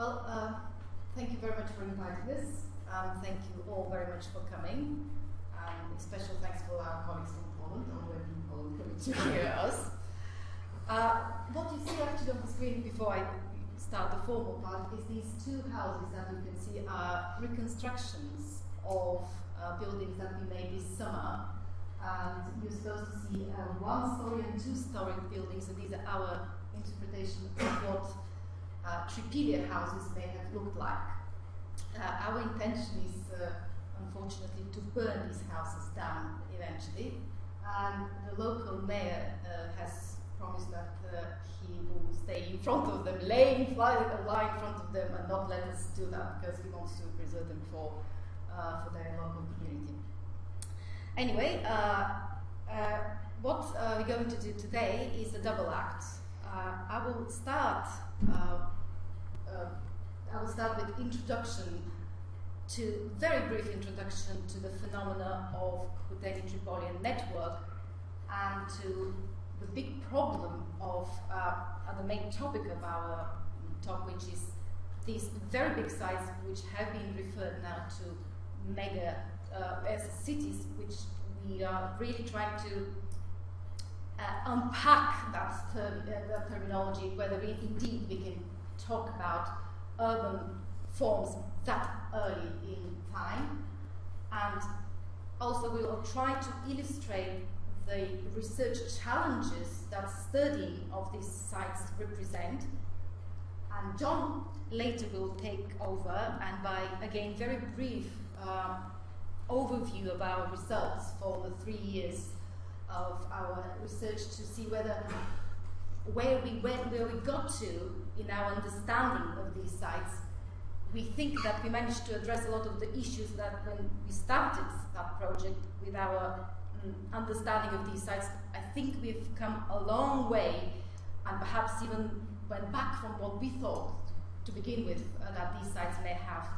Well, uh, thank you very much for inviting us. Um, thank you all very much for coming. Um, special thanks for our colleagues from Poland, already in Poland, coming to hear us. Uh, what you see actually on the screen before I start the formal part is these two houses that you can see are reconstructions of uh, buildings that we made this summer. And you're supposed to see uh, one-story and two-story buildings, so these are our interpretation of what uh, houses may have looked like. Uh, our intention is, uh, unfortunately, to burn these houses down eventually. And the local mayor uh, has promised that uh, he will stay in front of them, lay in, fly, lie in front of them, and not let us do that because he wants to preserve them for, uh, for their local community. Anyway, what we're going to do today is a double act. Uh, I will start. Uh, uh, I will start with introduction to very brief introduction to the phenomena of Cucuteni Tripolian network and to the big problem of the main topic of our talk, which is these very big sites which have been referred now to mega uh, as cities, which we are really trying to uh, unpack that, term, uh, that terminology, whether we, indeed we can talk about urban forms that early in time. And also we will try to illustrate the research challenges that studying of these sites represent. And John later will take over and by, again, very brief uh, overview of our results for the three years of our research to see whether where we went, where we got to in our understanding of these sites, we think that we managed to address a lot of the issues that when we started that project with our um, understanding of these sites, I think we've come a long way and perhaps even went back from what we thought to begin with uh, that these sites may have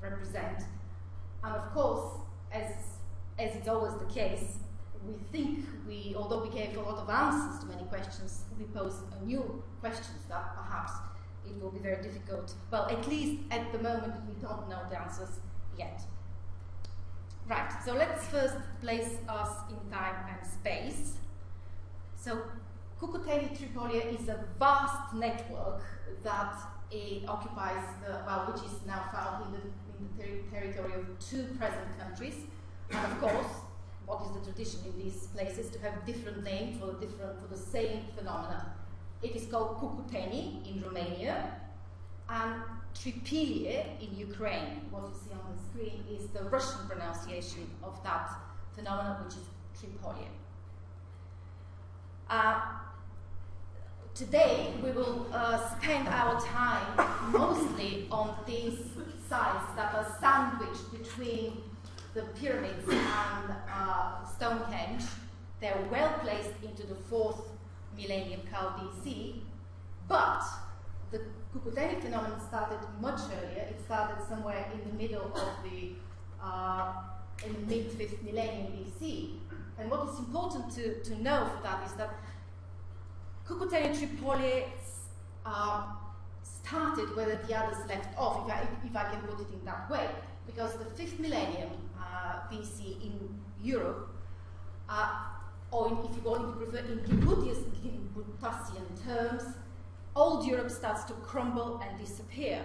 represent. And of course, as, as is always the case, we think we, although we gave a lot of answers to many questions, we pose new questions that perhaps it will be very difficult. Well, at least at the moment, we don't know the answers yet. Right, so let's first place us in time and space. So, Cucuteni Tripolia is a vast network that occupies, the, well, which is now found in the, in the ter territory of two present countries, and of course, what is the tradition in these places to have different names for the different for the same phenomena. It is called Cucuteni in Romania and Tripilie in Ukraine. What you see on the screen is the Russian pronunciation of that phenomenon, which is Tripolie. Uh, today we will uh, spend our time mostly on these sites that are sandwiched between the pyramids and uh, Stonehenge, they're well placed into the fourth millennium Cal BC, but the Cucuteni phenomenon started much earlier. It started somewhere in the middle of the uh, in the mid fifth millennium BC. And what is important to, to know for that is that Cucuteni Tripolie uh, started where the others left off, if I, if I can put it in that way, because the fifth millennium uh, BC in Europe, uh, or in, if you want to prefer in Gimbutian terms, old Europe starts to crumble and disappear.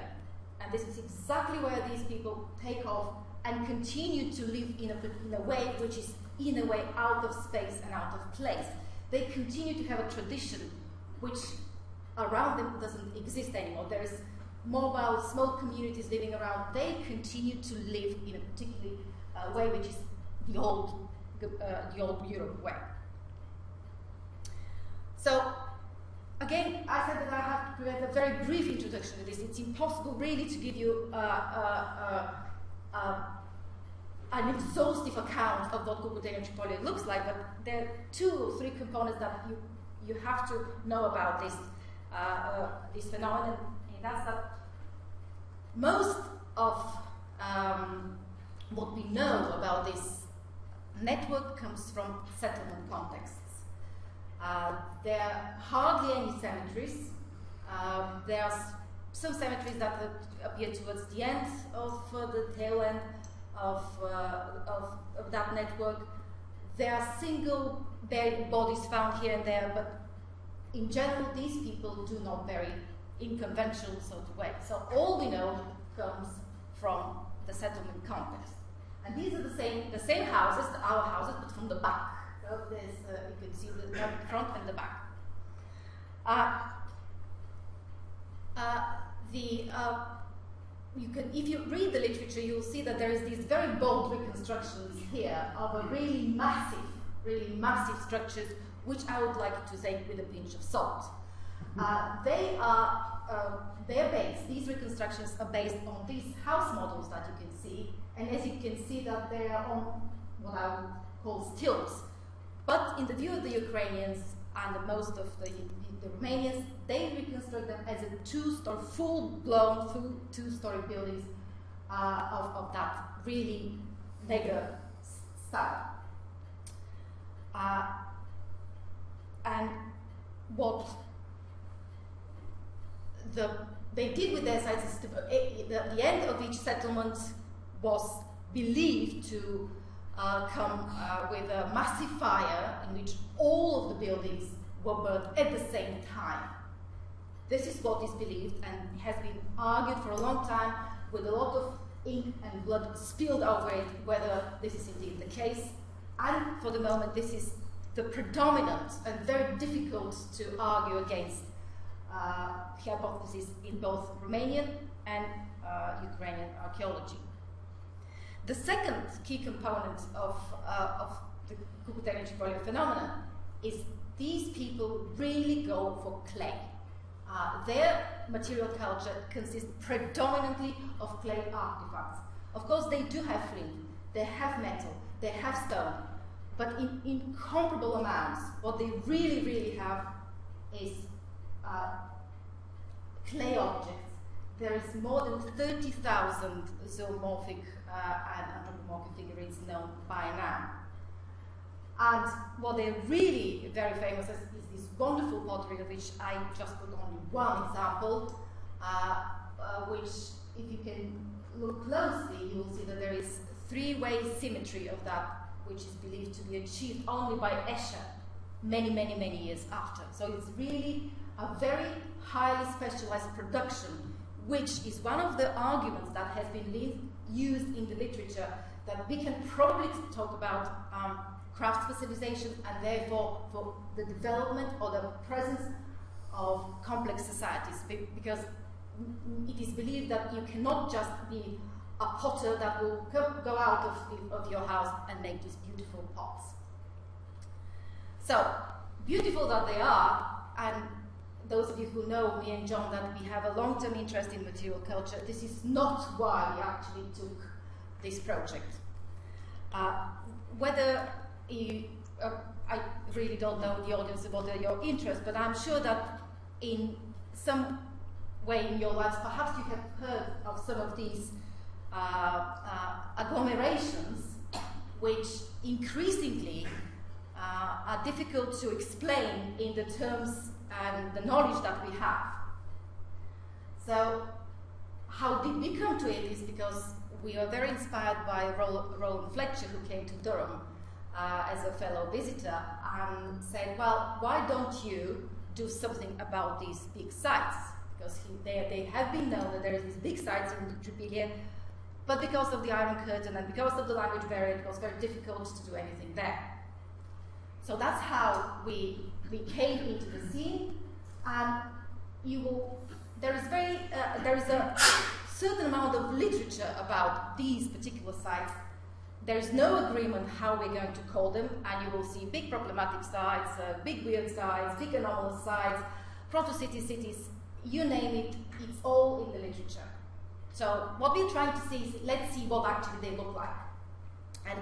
And this is exactly where these people take off and continue to live in a, in a way which is, in a way, out of space and out of place. They continue to have a tradition which around them doesn't exist anymore. There is mobile, small communities living around. They continue to live in a particularly uh, way which is the old, uh, the old Europe way. So, again, I said that I have to prevent a very brief introduction to this. It's impossible really to give you uh, uh, uh, uh an exhaustive account of what Cucuteni Tripolia looks like, but there are two or three components that you, you have to know about this, this phenomenon, and that's that most of um, what we know about this network comes from settlement contexts. Uh, there are hardly any cemeteries. Uh, are some cemeteries that appear towards the end of uh, the tail end of, uh, of, of, that network. There are single bodies found here and there, but in general, these people do not bury in conventional sort of way. So all we know comes from the settlement context. And these are the same, the same houses, our houses, but from the back. So there's, uh, you can see the front and the back. Uh, uh, the, uh, you can, if you read the literature, you'll see that there is these very bold reconstructions here of a really massive, really massive structures, which I would like to take with a pinch of salt. Uh, they are, uh, they're based, these reconstructions are based on these house models that you can see, and as you can see that they are on what I would call stilts. But in the view of the Ukrainians and most of the, the, the Romanians, they reconstruct them as a two-story, full-blown two-story buildings uh, of, of that really mega style. Uh, and what the, they did with their sites is eh, the, the end of each settlement was believed to uh, come uh, with a massive fire in which all of the buildings were burned at the same time. This is what is believed and has been argued for a long time with a lot of ink and blood spilled over it, whether this is indeed the case. And for the moment, this is the predominant and very difficult to argue against uh, hypothesis in both Romanian and uh, Ukrainian archaeology. The second key component of, uh, of the Cucuteni phenomenon is these people really go for clay. Uh, their material culture consists predominantly of clay artifacts. Of course, they do have flint, they have metal, they have stone, but in incomparable amounts, what they really, really have is uh, clay objects. There is more than 30,000 zoomorphic uh, and anthropomorphic figurines known by now. And what they're really very famous is, is this wonderful pottery of which I just put only one example, uh, uh, which if you can look closely, you will see that there is three-way symmetry of that, which is believed to be achieved only by Escher many, many, many years after. So it's really a very highly specialized production, which is one of the arguments that has been used in the literature that we can probably talk about um, craft specialization and therefore for the development or the presence of complex societies because it is believed that you cannot just be a potter that will go out of, the, of your house and make these beautiful pots. So, beautiful that they are, and those of you who know me and John that we have a long-term interest in material culture, this is not why we actually took this project. Uh, whether you, uh, I really don't know the audience about your interest, but I'm sure that in some way in your lives, perhaps you have heard of some of these uh, uh agglomerations, which increasingly uh, are difficult to explain in the terms and the knowledge that we have. So, how did we come to it is because we were very inspired by Roland Fletcher, who came to Durham uh, as a fellow visitor and said, Well, why don't you do something about these big sites? Because he, they, they have been known that there are these big sites in Tripilia, but because of the Iron Curtain and because of the language barrier, it was very difficult to do anything there. So that's how we, we came into the scene, and you will, there is very, uh, there is a certain amount of literature about these particular sites. There is no agreement how we're going to call them, and you will see big problematic sites, uh, big weird sites, big anomalous sites, proto-city cities, you name it, it's all in the literature. So what we're trying to see is, let's see what actually they look like. And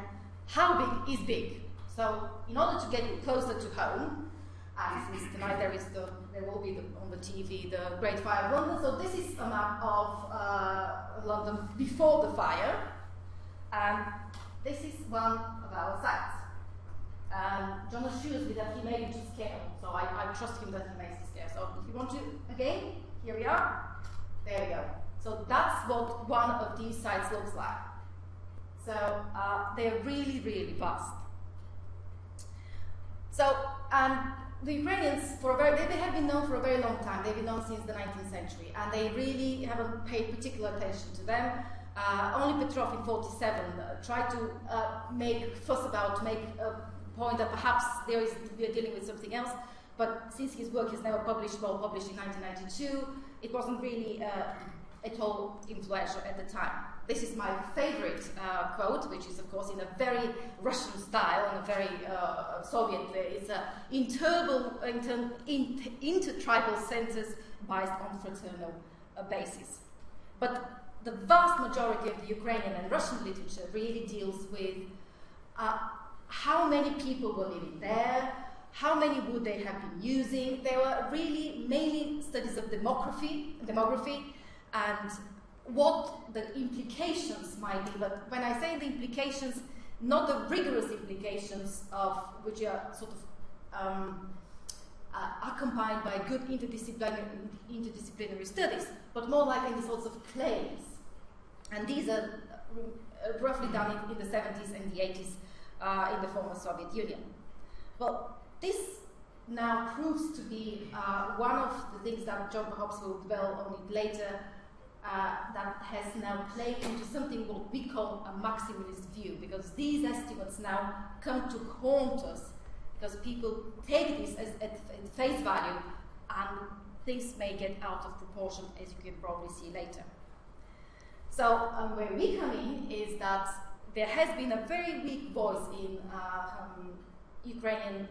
how big is big? So in order to get closer to home, and since tonight there is the, there will be the, on the TV the Great Fire of London. So this is a map of uh, London before the fire, and this is one of our sites. Um, John assures me that he made it to scale, so I, I trust him that he makes it scale. So if you want to, again, here we are. There we go. So that's what one of these sites looks like. So uh, they're really, really vast. So, and the Ukrainians, for very, they, they, have been known for a very long time. They've been known since the 19th century, and they really haven't paid particular attention to them. Uh, only Petrov in 47 uh, tried to uh, make fuss about, to make a point that perhaps there is, we are dealing with something else. But since his work is never published, well published in 1992, it wasn't really uh, at all influential at the time. This is my favorite uh, quote, which is, of course, in a very Russian style and a very uh, Soviet way. It's a intertribal, inter, inter, intertribal census based on fraternal uh, basis. But the vast majority of the Ukrainian and Russian literature really deals with uh, how many people were living there, how many would they have been using. They were really mainly studies of demography, demography and what the implications might be. But when I say the implications, not the rigorous implications of which are sort of um, uh, accompanied by good interdisciplinary, interdisciplinary studies, but more like in the sorts of claims. And these are uh, roughly done in, in, the 70s and the 80s uh, in the former Soviet Union. Well, this now proves to be uh, one of the things that John perhaps will dwell on it later, uh, that has now played into something what we call a maximalist view, because these estimates now come to haunt us, because people take this as at, at face value, and things may get out of proportion, as you can probably see later. So um, where we come in is that there has been a very weak voice in uh, um, Ukrainian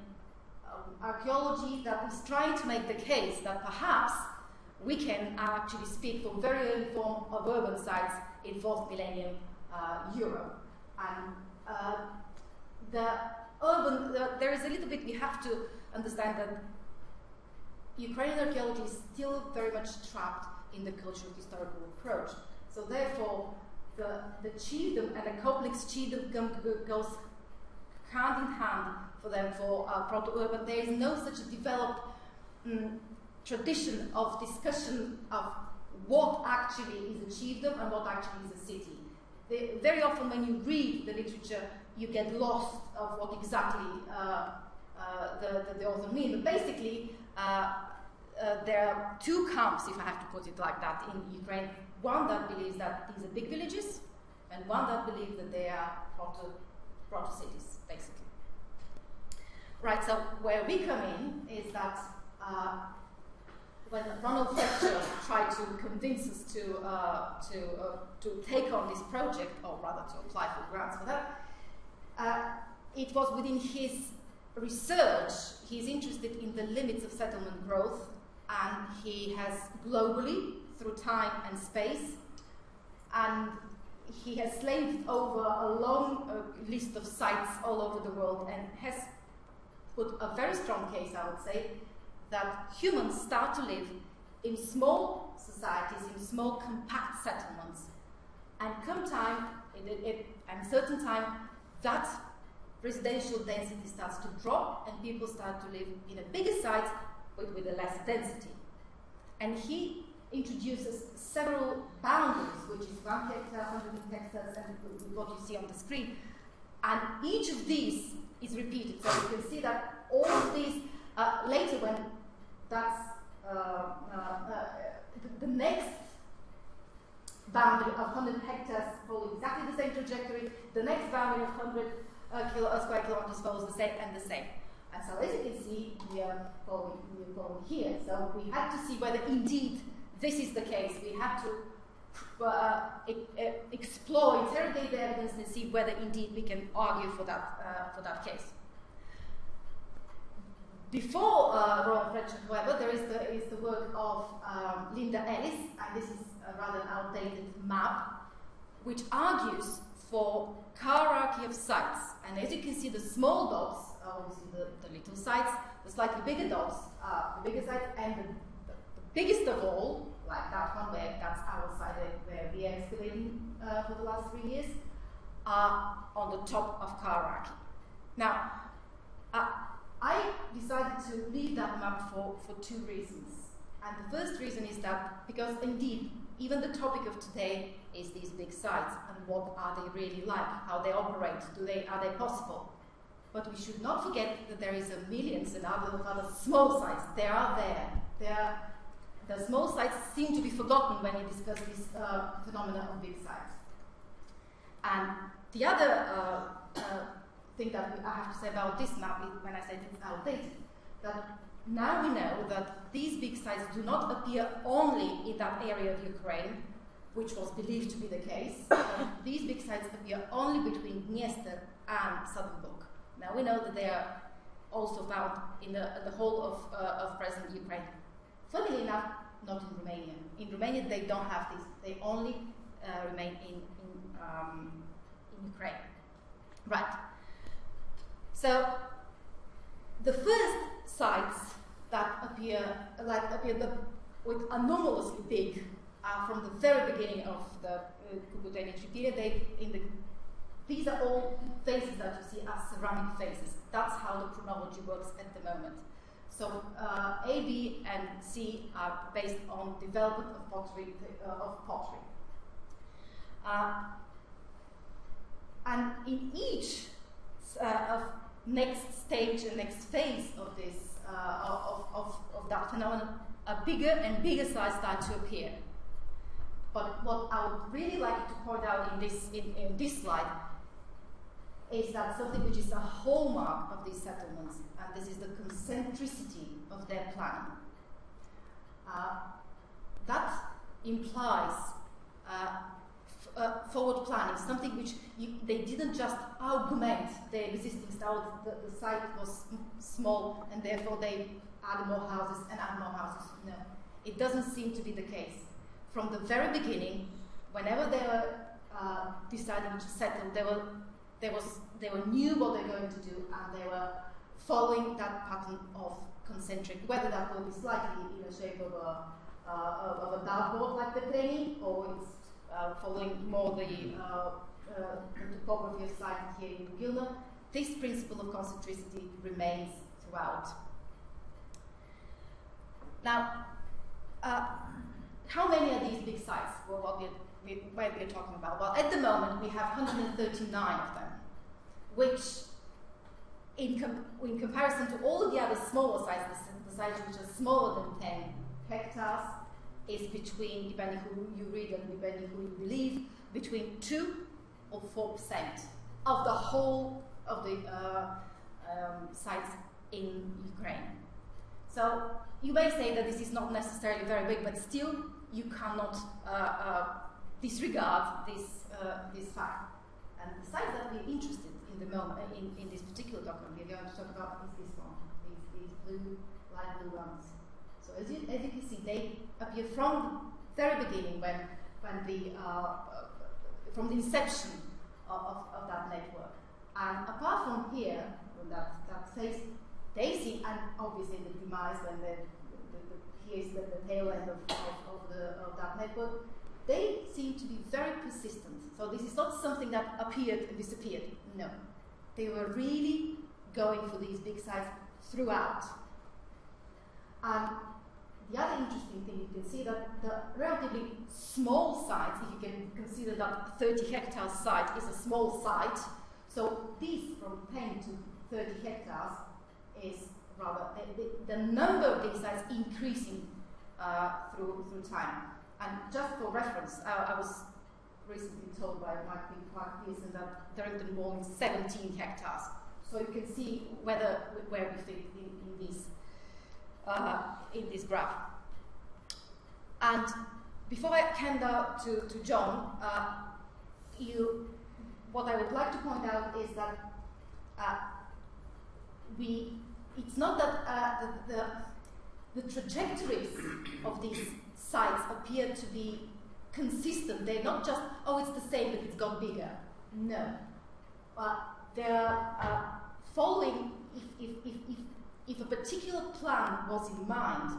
um, archaeology that is trying to make the case that perhaps we can actually speak from very early form of urban sites in fourth millennium uh, Europe. And uh, the urban, the, there is a little bit, we have to understand that Ukrainian archaeology is still very much trapped in the cultural historical approach. So therefore, the, the chiefdom and the complex chiefdom goes hand in hand for them for uh, proto-urban. There is no such developed um, tradition of discussion of what actually is a chiefdom and what actually is a city. Very often when you read the literature, you get lost of what exactly uh, uh, the, the, the, author means. But basically, uh, uh, there are two camps, if I have to put it like that, in Ukraine. One that believes that these are big villages, and one that believes that they are proto, proto cities, basically. Right, so where we come in is that uh, when Roland Fletcher tried to convince us to, uh, to, uh, to take on this project, or rather to apply for grants for that, uh, it was within his research, he's interested in the limits of settlement growth, and he has globally, through time and space, and he has slaved over a long uh, list of sites all over the world and has put a very strong case, I would say, that humans start to live in small societies, in small compact settlements. And come time, and certain time, that residential density starts to drop and people start to live in a bigger site but with a less density. And he introduces several boundaries, which is one hectare, 100 hectares, and what you see on the screen. And each of these is repeated. So you can see that all of these, uh, later when that's uh, uh, uh, the, the next boundary of 100 hectares follow exactly the same trajectory, the next boundary of 100 uh, kilo, uh, square kilometers follows the same and the same. And so as you can see, we are following, we are following here. So we had to see whether indeed this is the case. We had to uh, explore, interrogate the evidence and see whether indeed we can argue for that, for that case. Before uh, Roland Fletcher, however, there is the, is the work of um, Linda Ellis, and this is a rather outdated map, which argues for hierarchy of sites. And as you can see, the small dots are obviously the, the little sites, the slightly bigger dots are the bigger sites, and the, the, the biggest of all, like that one where that's our site where we are excavating uh, for the last three years, are on the top of hierarchy. Now, uh, I decided to leave that map for, for two reasons. And the first reason is that because indeed even the topic of today is these big sites and what are they really like, how they operate, do they, are they possible? But we should not forget that there is a millions and other, other small sites. They are there. They are, the small sites seem to be forgotten when you discuss this uh, phenomenon of big sites. And the other uh, uh, thing that I have to say about this map when I said it's outdated, that now we know that these big sites do not appear only in that area of Ukraine, which was believed to be the case. these big sites appear only between Dniester and Southern Bug. Now we know that they are also found in the, the whole of, uh, of present Ukraine. Funnily enough, not in Romania. In Romania, they don't have this. They only uh, remain in, in, um, in Ukraine. Right. So the first sites that appear like appear the, with anomalously big uh, from the very beginning of the uh, period. They in the these are all faces that you see as ceramic faces. That's how the chronology works at the moment. So uh, A, B, and C are based on development of pottery. Uh, of pottery. Uh, and in each uh, of next stage and next phase of this uh, of, of, of that phenomenon, a bigger and bigger size start to appear. But what I would really like to point out in this in, in this slide is that something which is a hallmark of these settlements, and this is the concentricity of their planning. Uh, that implies uh, uh, forward planning, something which you, they didn't just augment the existing style. The, the site was small, and therefore they added more houses and add more houses. No, it doesn't seem to be the case. From the very beginning, whenever they were uh, deciding to settle, they were they was they were knew what they're going to do, and they were following that pattern of concentric, whether that will be slightly in the shape of a uh, of a dartboard like the penny, or it's following more the, uh, uh, the topography of site here in Bugilna, this principle of concentricity remains throughout. Now, uh, how many are these big sites? Well, what we're, we're, we're talking about? Well, at the moment we have 139 of them, which in, com in comparison to all of the other smaller sites, the sites which are smaller than 10 hectares, is between, depending who you read and depending who you believe, between 2 or 4% of the whole of the uh, um, sites in Ukraine. So you may say that this is not necessarily very big, but still you cannot uh, uh, disregard this, uh, this fact. And the sites that we're interested in the moment, in, in this particular document we're going to talk about is this one, these, these blue, light blue ones. So as you, as you can see, they appear from the very beginning when, when the, uh, from the inception of, of, of, that network. And apart from here, that, that phase, they see, and obviously the demise when the, the, the, here's the, the tail end of, of, of, the, of that network, they seem to be very persistent. So this is not something that appeared and disappeared. No. They were really going for these big sites throughout. And the other interesting thing you can see that the relatively small sites, if you can consider that 30 hectare site is a small site, so this from 10 to 30 hectares is rather, uh, the, the, number of these sites increasing uh, through, through time. And just for reference, uh, I was recently told by Mike Parker Pearson that Durrington Wall is 17 hectares. So you can see whether where we fit in, in these uh, in this graph. And before I hand out to, to John, uh, you, what I would like to point out is that uh, we, it's not that uh, the, the, the trajectories of these sites appear to be consistent. They're not just, oh, it's the same, but it's got bigger. No. Uh, they're uh, if, if, if, if if a particular plan was in mind,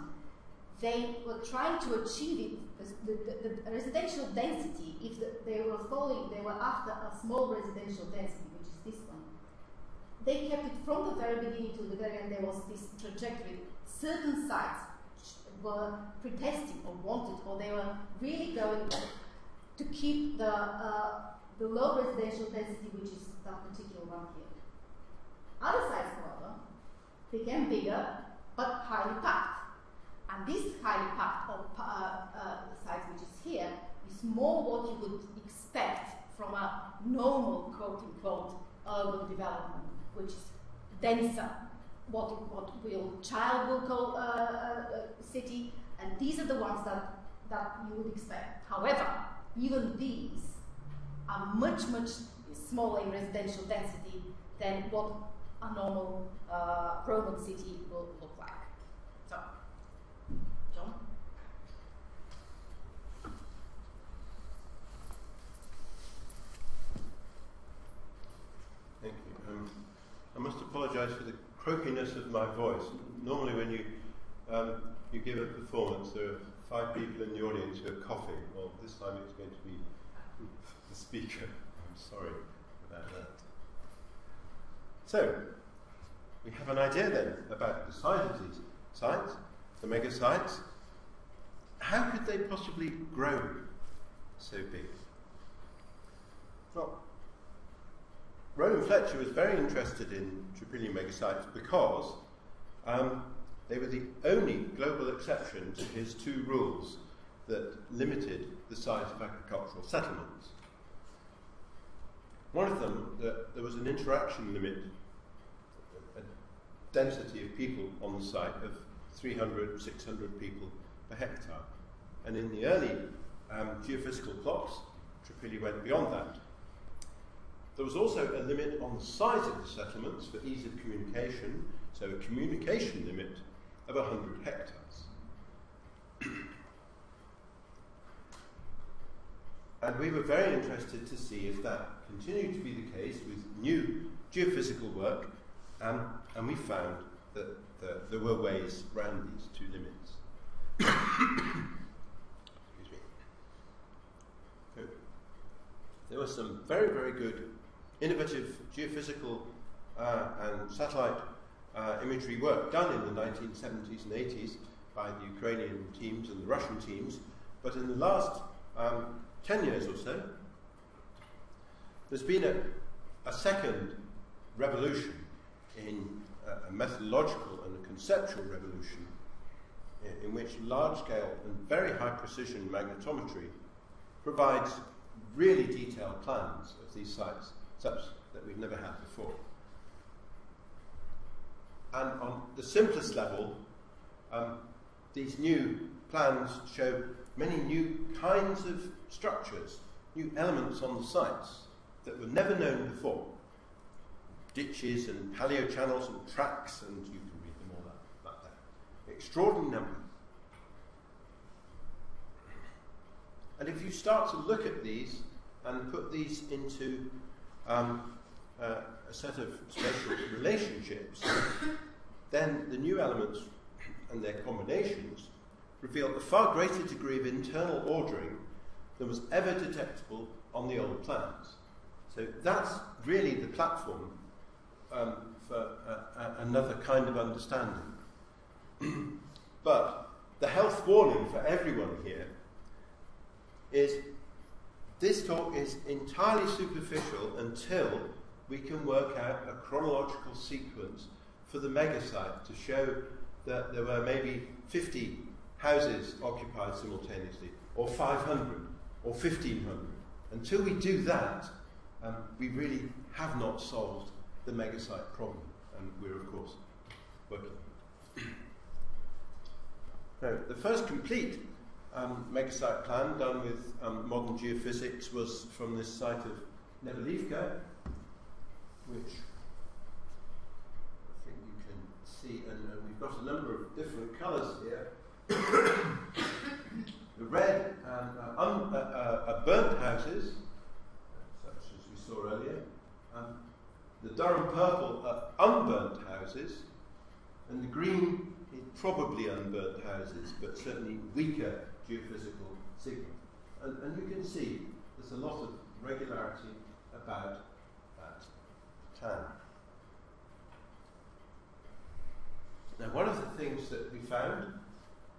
they were trying to achieve it, the, the, the residential density, if the, they were following, they were after a small residential density, which is this one. They kept it from the very beginning to the very end, there was this trajectory. Certain sites were protesting or wanted, or they were really going to keep the, uh, the low residential density, which is that particular one here. Other sites, however, became bigger but highly packed. And this highly packed or, uh, uh, which is here, is more what you would expect from a normal, quote unquote, urban development, which is denser, what, what will Childe will call a uh, uh, uh, city, and these are the ones that, that you would expect. However, even these are much, much smaller in residential density than what a normal uh, Roman city will look like. So, John? Thank you. Um, I must apologise for the croakiness of my voice. Normally, when you um, you give a performance, there are five people in the audience who are coughing. Well, this time it's going to be the speaker. I'm sorry about that. So, we have an idea then about the size of these sites, the mega sites. How could they possibly grow so big? Well, Roland Fletcher was very interested in tripillion megasites because um, they were the only global exception to his two rules that limited the size of agricultural settlements. One of them, that there was an interaction limit, a density of people on the site of 300, 600 people per hectare. And in the early um, geophysical plots, Tripili went beyond that. There was also a limit on the size of the settlements for ease of communication, so a communication limit of 100 hectares. and we were very interested to see if that continued to be the case with new geophysical work, um, and we found that the, there were ways around these two limits. There were some very, very good innovative geophysical uh, and satellite uh, imagery work done in the 1970s and 80s by the Ukrainian teams and the Russian teams, but in the last um, 10 years or so, there's been a, a second revolution in uh, a methodological and a conceptual revolution in, in which large scale and very high precision magnetometry provides really detailed plans of these sites such that we've never had before. And on the simplest level, um, these new plans show many new kinds of structures, new elements on the sites that were never known before. Ditches and paleo channels and tracks, and you can read them all that, that there. Extraordinary numbers. And if you start to look at these and put these into um, uh, a set of spatial relationships, then the new elements and their combinations reveal a far greater degree of internal ordering than was ever detectable on the old plans. So that's really the platform um, for uh, another kind of understanding. but the health warning for everyone here is this talk is entirely superficial until we can work out a chronological sequence for the megasite to show that there were maybe 50 houses occupied simultaneously, or 500, or 1500. Until we do that, um, we really have not solved the megasite problem, and we're, of course, working. now, the first complete um, megasite plan done with um, modern geophysics was from this site of Nebelivka, which I think you can see, and uh, we've got a number of different colours here. the red and uh, un, uh, uh, burnt houses, saw earlier, um, the Durham purple are unburnt houses, and the green is probably unburnt houses, but certainly weaker geophysical signal. And, and you can see there's a lot of regularity about that tan. Now, one of the things that we found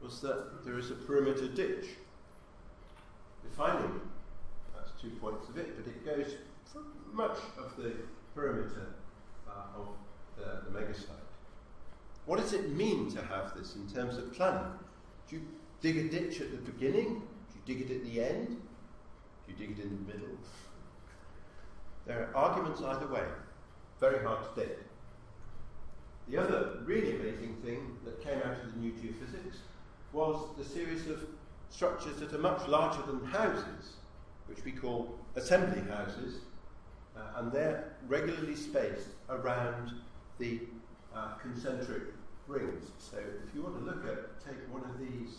was that there is a perimeter ditch defining that's two points of it, but it goes much of the perimeter uh, of the, the megasite. What does it mean to have this in terms of planning? Do you dig a ditch at the beginning? Do you dig it at the end? Do you dig it in the middle? There are arguments either way. Very hard to date. The other really amazing thing that came out of the new geophysics was the series of structures that are much larger than houses, which we call assembly houses, uh, and they're regularly spaced around the uh, concentric rings. So if you want to look at, take one of these,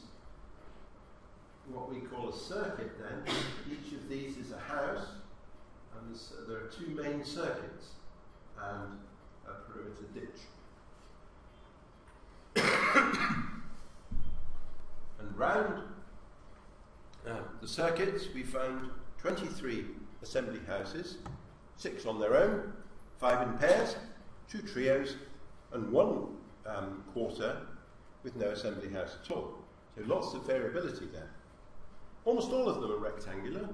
what we call a circuit then, each of these is a house, and there are two main circuits and a perimeter ditch. and round uh, the circuits we found 23 assembly houses, six on their own, five in pairs, two trios, and one um, quarter with no assembly house at all. So lots of variability there. Almost all of them are rectangular.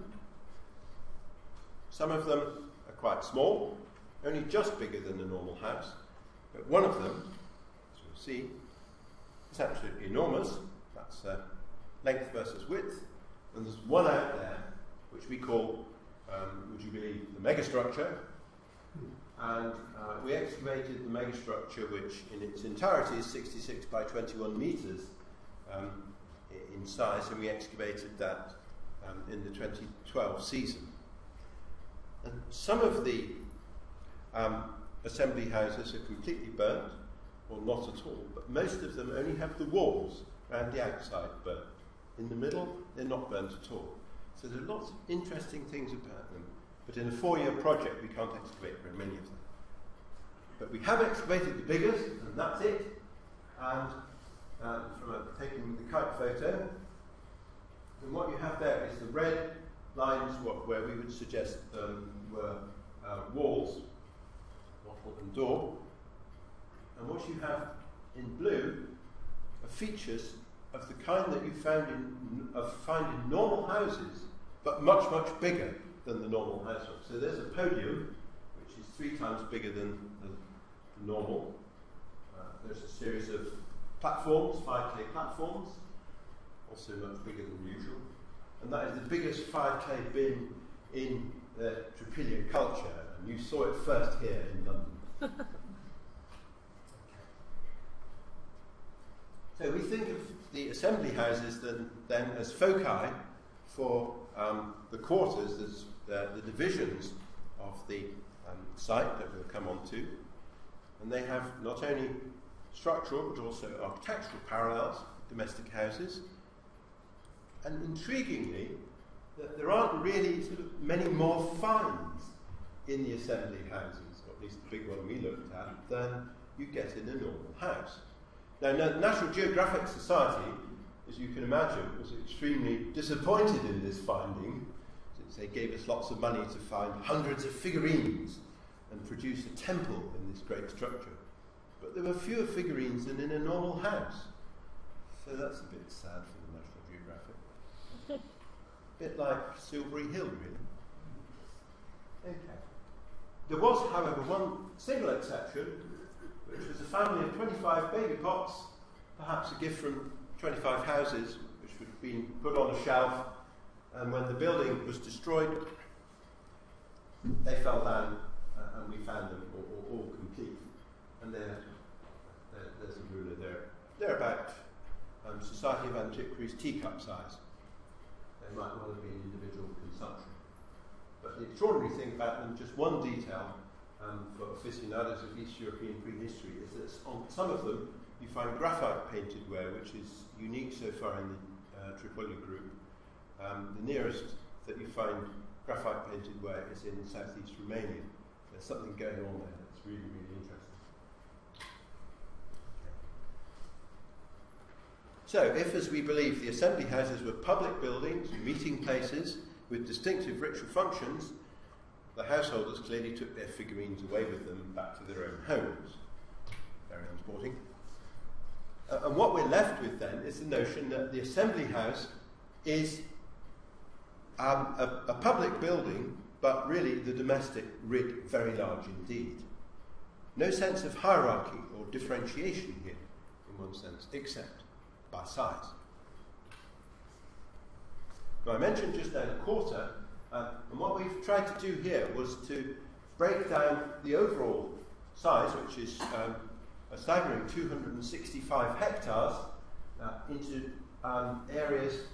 Some of them are quite small, only just bigger than a normal house. But one of them, as you'll see, is absolutely enormous. That's uh, length versus width. And there's one out there, which we call, um, would you believe, the megastructure, and uh, we excavated the megastructure, which in its entirety is 66 by 21 metres um, in size, and we excavated that um, in the 2012 season. And some of the um, assembly houses are completely burnt, or not at all, but most of them only have the walls and the outside burnt. In the middle, they're not burnt at all. So there are lots of interesting things about. But in a four-year project, we can't excavate very many of them. But we have excavated the biggest, and that's it. And uh, from a, taking the kite photo, and what you have there is the red lines what, where we would suggest um, were uh, walls, wattle and daub. And what you have in blue are features of the kind that you found in, find in normal houses, but much, much bigger than the normal house So there's a podium, which is three times bigger than the, normal. Uh, there's a series of platforms, 5K platforms, also much bigger than usual. And that is the biggest 5K bin in the Trypillian culture, and you saw it first here in London. So we think of the assembly houses then, then as foci for um, the quarters, as the, the, divisions of the um, site that we'll come on to. And they have not only structural but also architectural parallels domestic houses. And intriguingly, that there aren't really sort of many more finds in the assembly houses, or at least the big one we looked at, than you get in a normal house. Now, the National Geographic Society, as you can imagine, was extremely disappointed in this finding, they gave us lots of money to find hundreds of figurines and produce a temple in this great structure. But there were fewer figurines than in a normal house. So that's a bit sad for the National Geographic. a bit like Silbury Hill, really. Okay. There was, however, one single exception which was a family of 25 baby pots, perhaps a gift from 25 houses, which had been put on a shelf, and when the building was destroyed, they fell down uh, and we found them all, all, all complete. And there, there, there's a ruler there. They're about um, Society of Antiquaries teacup size. They might well have been individual consumption. But the extraordinary thing about them, just one detail, um, for aficionados of East European prehistory is that on some of them you find graphite painted ware, which is unique so far in the uh, Tripolia group. Um, the nearest that you find graphite painted ware is in southeast Romania. There's something going on there that's really, really interesting. So, if, as we believe, the assembly houses were public buildings, meeting places with distinctive ritual functions, the householders clearly took their figurines away with them back to their own homes. Very unsporting. Uh, and what we're left with then is the notion that the Assembly House is um, a, a public building, but really the domestic writ very large indeed. No sense of hierarchy or differentiation here, in one sense, except by size. Now, I mentioned just then a quarter, uh, and what we've tried to do here was to break down the overall size, which is um, a staggering 265 hectares, uh, into um, areas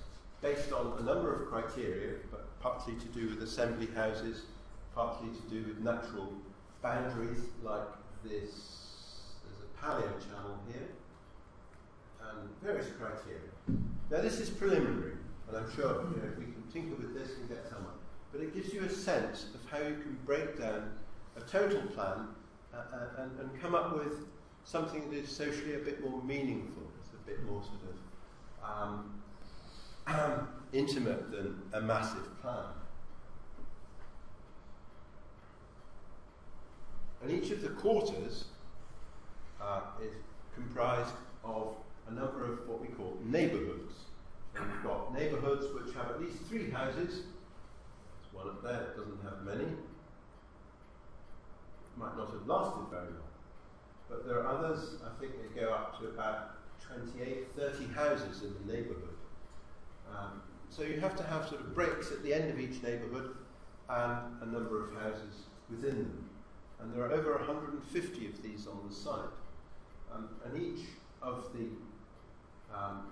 based on a number of criteria, but partly to do with assembly houses, partly to do with natural boundaries like this. There's a paleo channel here, and various criteria. Now, this is preliminary, and I'm sure you know, we can tinker with this and get somewhere. But it gives you a sense of how you can break down a total plan uh, uh and, and come up with something that is socially a bit more meaningful. It's a bit more sort of um, intimate than a massive plan. And each of the quarters uh, is comprised of a number of what we call neighbourhoods. We've got neighbourhoods which have at least three houses. There's one up there that doesn't have many. It Might not have lasted very long. But there are others, I think they go up to about 28, 30 houses in the neighbourhood. Um, so you have to have sort of breaks at the end of each neighbourhood and a number of houses within them. And there are over 150 of these on the site. Um, and each of the um,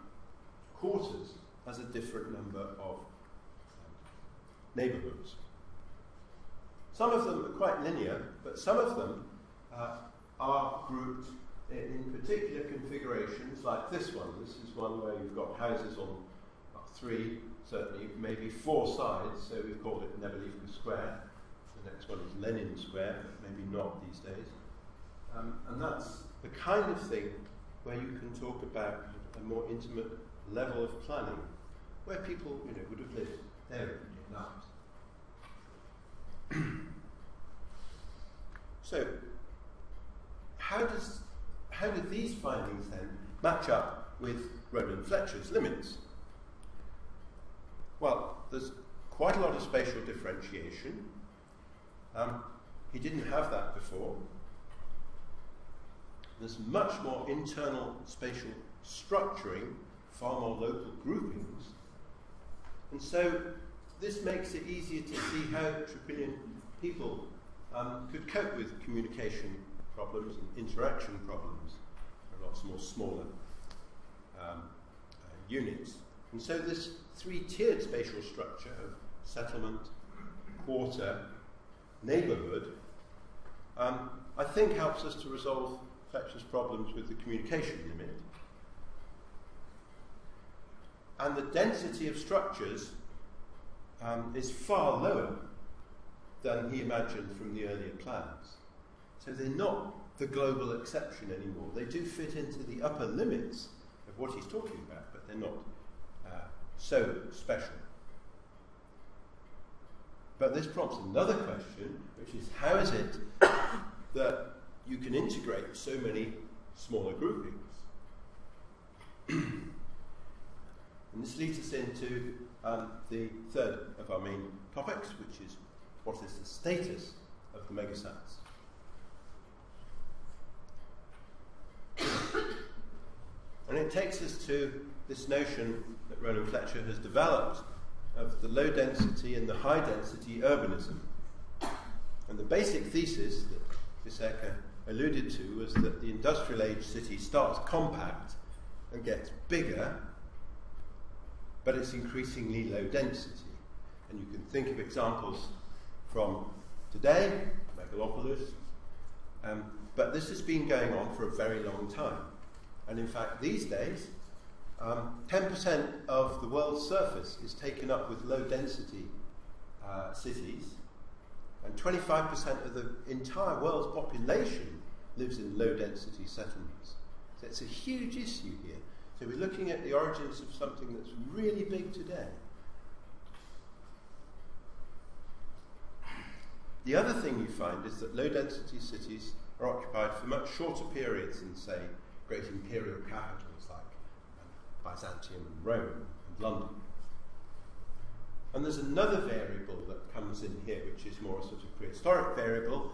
quarters has a different number of neighbourhoods. Some of them are quite linear, but some of them uh, are grouped in, in, particular configurations like this one. This is one where you've got houses on three, certainly, maybe four sides, so we've called it Nebelivka Square. The next one is Lenin Square, but maybe not these days. Um, and that's the kind of thing where you can talk about a more intimate level of planning, where people you know, would have lived there in lives. so, how, does, how do these findings then match up with Roland Fletcher's limits? Well, there's quite a lot of spatial differentiation. Um, he didn't have that before. There's much more internal spatial structuring, far more local groupings. And so this makes it easier to see how Trypillian people um, could cope with communication problems and interaction problems. There are lots more smaller um, uh, units. And so this three-tiered spatial structure of settlement, quarter, neighborhood, um, I think helps us to resolve Fletcher's problems with the communication limit. And the density of structures um, is far lower than he imagined from the earlier plans. So they're not the global exception anymore. They do fit into the upper limits of what he's talking about, but they're not so special. But this prompts another question, which is how is it that you can integrate so many smaller groupings? and this leads us into um, the third of our main topics, which is what is the status of the megasats? It takes us to this notion that Roland Fletcher has developed of the low density and the high density urbanism. And the basic thesis that Bisserka alluded to was that the industrial age city starts compact and gets bigger, but it's increasingly low density. And you can think of examples from today, megalopolis, um, but this has been going on for a very long time. And in fact, these days, um, 10% of the world's surface is taken up with low density uh, cities, and 25% of the entire world's population lives in low density settlements. So it's a huge issue here. So we're looking at the origins of something that's really big today. The other thing you find is that low density cities are occupied for much shorter periods than, say, great imperial capitals. Like um, Byzantium and Rome and London. And there's another variable that comes in here, which is more a sort of prehistoric variable,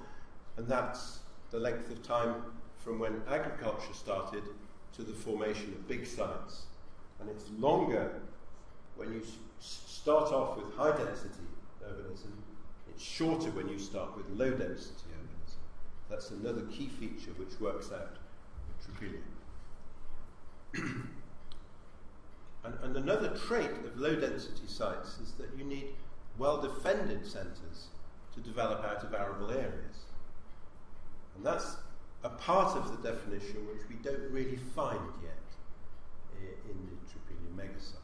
and that's the length of time from when agriculture started to the formation of big sites. And it's longer when you start off with high density urbanism, it's shorter when you start with low density urbanism. That's another key feature which works out And, and another trait of low density sites is that you need well defended centres to develop out of arable areas. And that's a part of the definition which we don't really find yet in the Trypillian megasites.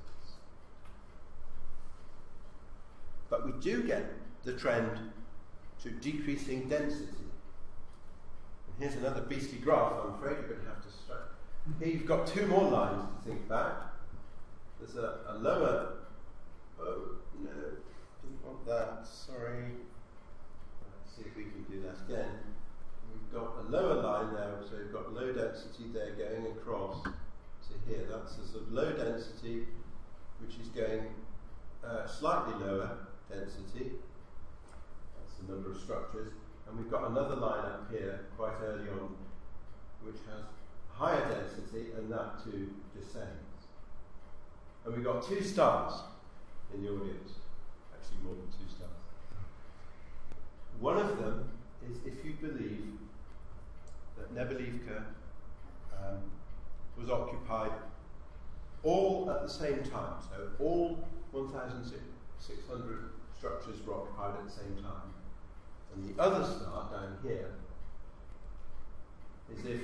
But we do get the trend to decreasing density. And here's another beastly graph, I'm afraid you're going to have to. Here you've got two more lines to think about. There's a, a lower. Oh, no, didn't want that, sorry. Let's see if we can do that again. We've got a lower line now, so we've got low density there going across to here. That's a sort of low density, which is going uh, slightly lower density. That's the number of structures. And we've got another line up here quite early on, which has higher density, and that too descends. And we've got two stars in the audience. Actually, more than two stars. One of them is if you believe that Nebelivka um, was occupied all at the same time. So all 1,600 structures were occupied at the same time. And the other star down here is if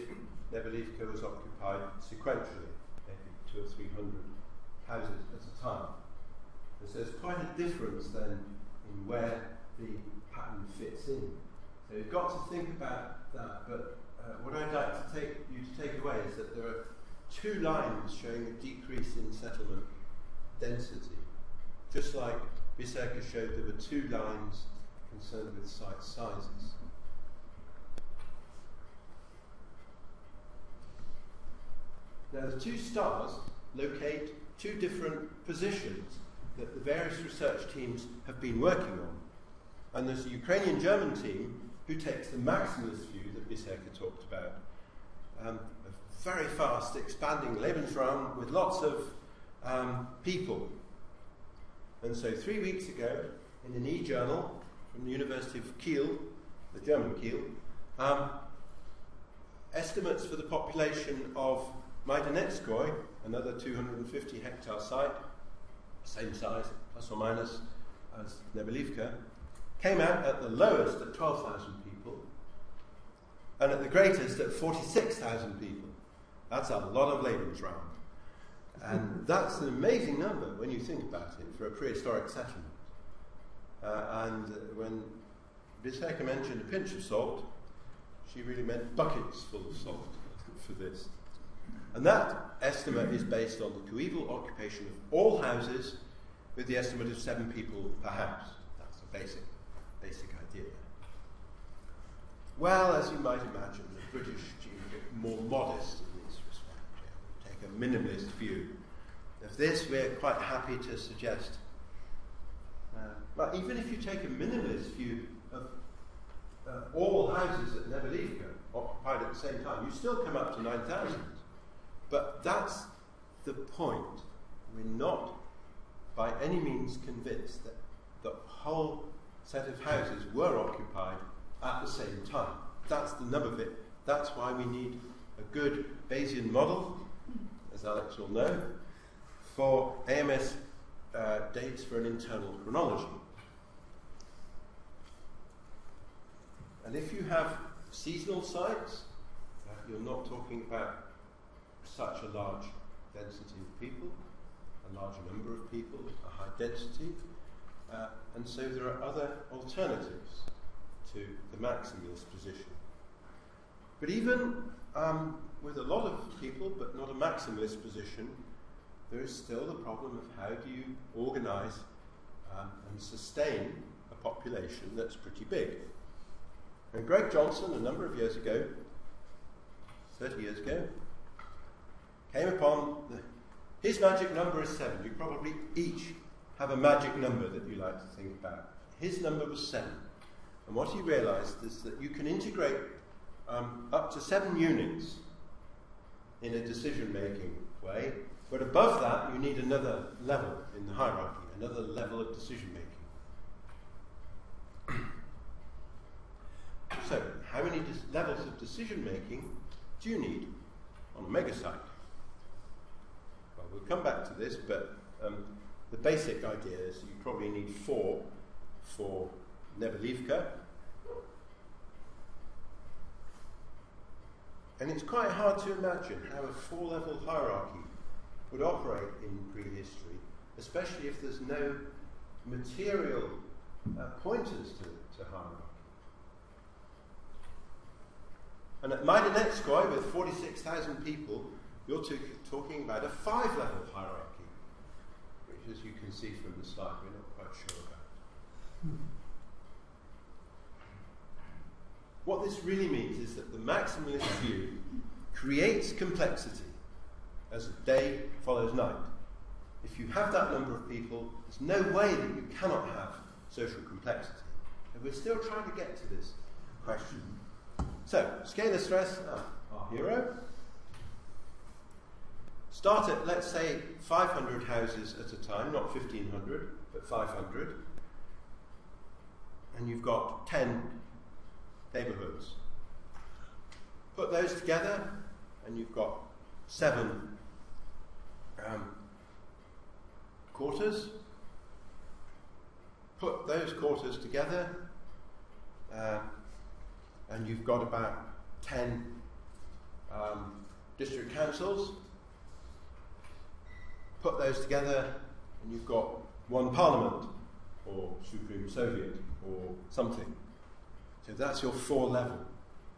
Nebelivka was occupied sequentially, maybe two or three hundred houses at a time. And so there's quite a difference then in where the pattern fits in. So you've got to think about that, but uh, what I'd like to take you to take away is that there are two lines showing a decrease in settlement density. Just like Bisserka showed there were two lines concerned with site sizes. Now the two stars locate two different positions that the various research teams have been working on. And there's a Ukrainian German team who takes the maximalist view that Bisserka talked about. Um, a very fast expanding Lebensraum with lots of um, people. And so three weeks ago, in an e-journal from the University of Kiel, the German Kiel, um, estimates for the population of Majdanetskoy, another 250 hectare site, same size, plus or minus, as Nebelivka, came out at the lowest at 12,000 people and at the greatest at 46,000 people. That's a lot of Lebensraum. And that's an amazing number when you think about it for a prehistoric settlement. Uh, and uh, when Bisserka mentioned a pinch of salt, she really meant buckets full of salt for this. And that estimate is based on the coeval occupation of all houses with the estimate of seven people per house. That's the basic, basic idea. Well, as you might imagine, the British are more modest in this respect. Take a minimalist view. Of this, we're quite happy to suggest. Uh, but even if you take a minimalist view of uh, all houses at Nebelivka occupied at the same time, you still come up to 9,000. But that's the point. We're not by any means convinced that the whole set of houses were occupied at the same time. That's the nub of it. That's why we need a good Bayesian model, as Alex will know, for AMS uh, dates for an internal chronology. And if you have seasonal sites, uh, you're not talking about such a large density of people, a large number of people, a high density, uh, and so there are other alternatives to the maximalist position. But even um, with a lot of people, but not a maximalist position, there is still the problem of how do you organize um, and sustain a population that's pretty big. And Greg Johnson, a number of years ago, 30 years ago, came upon the his magic number is seven. You probably each have a magic number that you like to think about. His number was seven. And what he realized is that you can integrate um, up to seven units in a decision making way, but above that, you need another level in the hierarchy, another level of decision making. so, how many levels of decision making do you need on a megasite? Well, we'll come back to this, but um, the basic idea is you probably need four for Nebelivka. And it's quite hard to imagine how a four level hierarchy would operate in prehistory, especially if there's no material uh, pointers to, to hierarchy. And at Majdanetskoy, with 46,000 people, you're talking about a five level hierarchy, which, as you can see from the slide, we're not quite sure about. What this really means is that the maximalist view creates complexity as day follows night. If you have that number of people, there's no way that you cannot have social complexity. And we're still trying to get to this question. So, scalar stress, ah, our hero. Start at, let's say, 500 houses at a time, not 1500, but 500. And you've got 10 neighbourhoods. Put those together, and you've got seven um, quarters. Put those quarters together, uh, and you've got about 10 um, district councils. Put those together, and you've got one parliament, or Supreme Soviet, or something. So that's your four level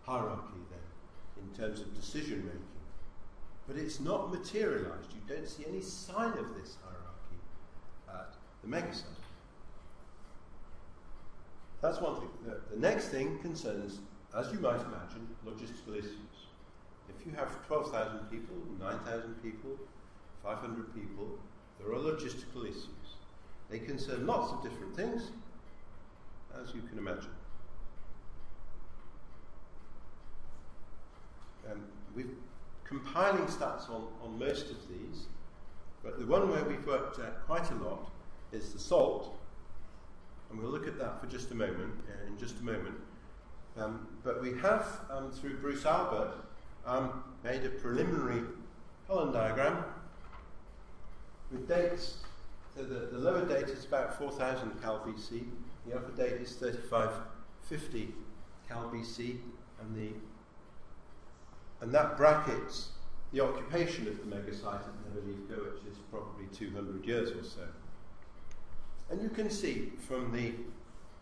hierarchy then, in terms of decision making. But it's not materialized. You don't see any sign of this hierarchy at the megasite. That's one thing. The, the next thing concerns, as you might imagine, logistical issues. If you have 12,000 people, 9,000 people, 500 people, there are logistical issues. They concern lots of different things, as you can imagine. Um, we're compiling stats on, on most of these, but the one where we've worked at quite a lot is the salt, and we'll look at that for just a moment, uh, in just a moment. Um, but we have, um, through Bruce Albert, um, made a preliminary pollen diagram with dates. The, the lower date is about 4000 Cal BC, the upper date is 3550 Cal BC, and the and that brackets the occupation of the megasite at Nebelivka, which is probably 200 years or so. And you can see from the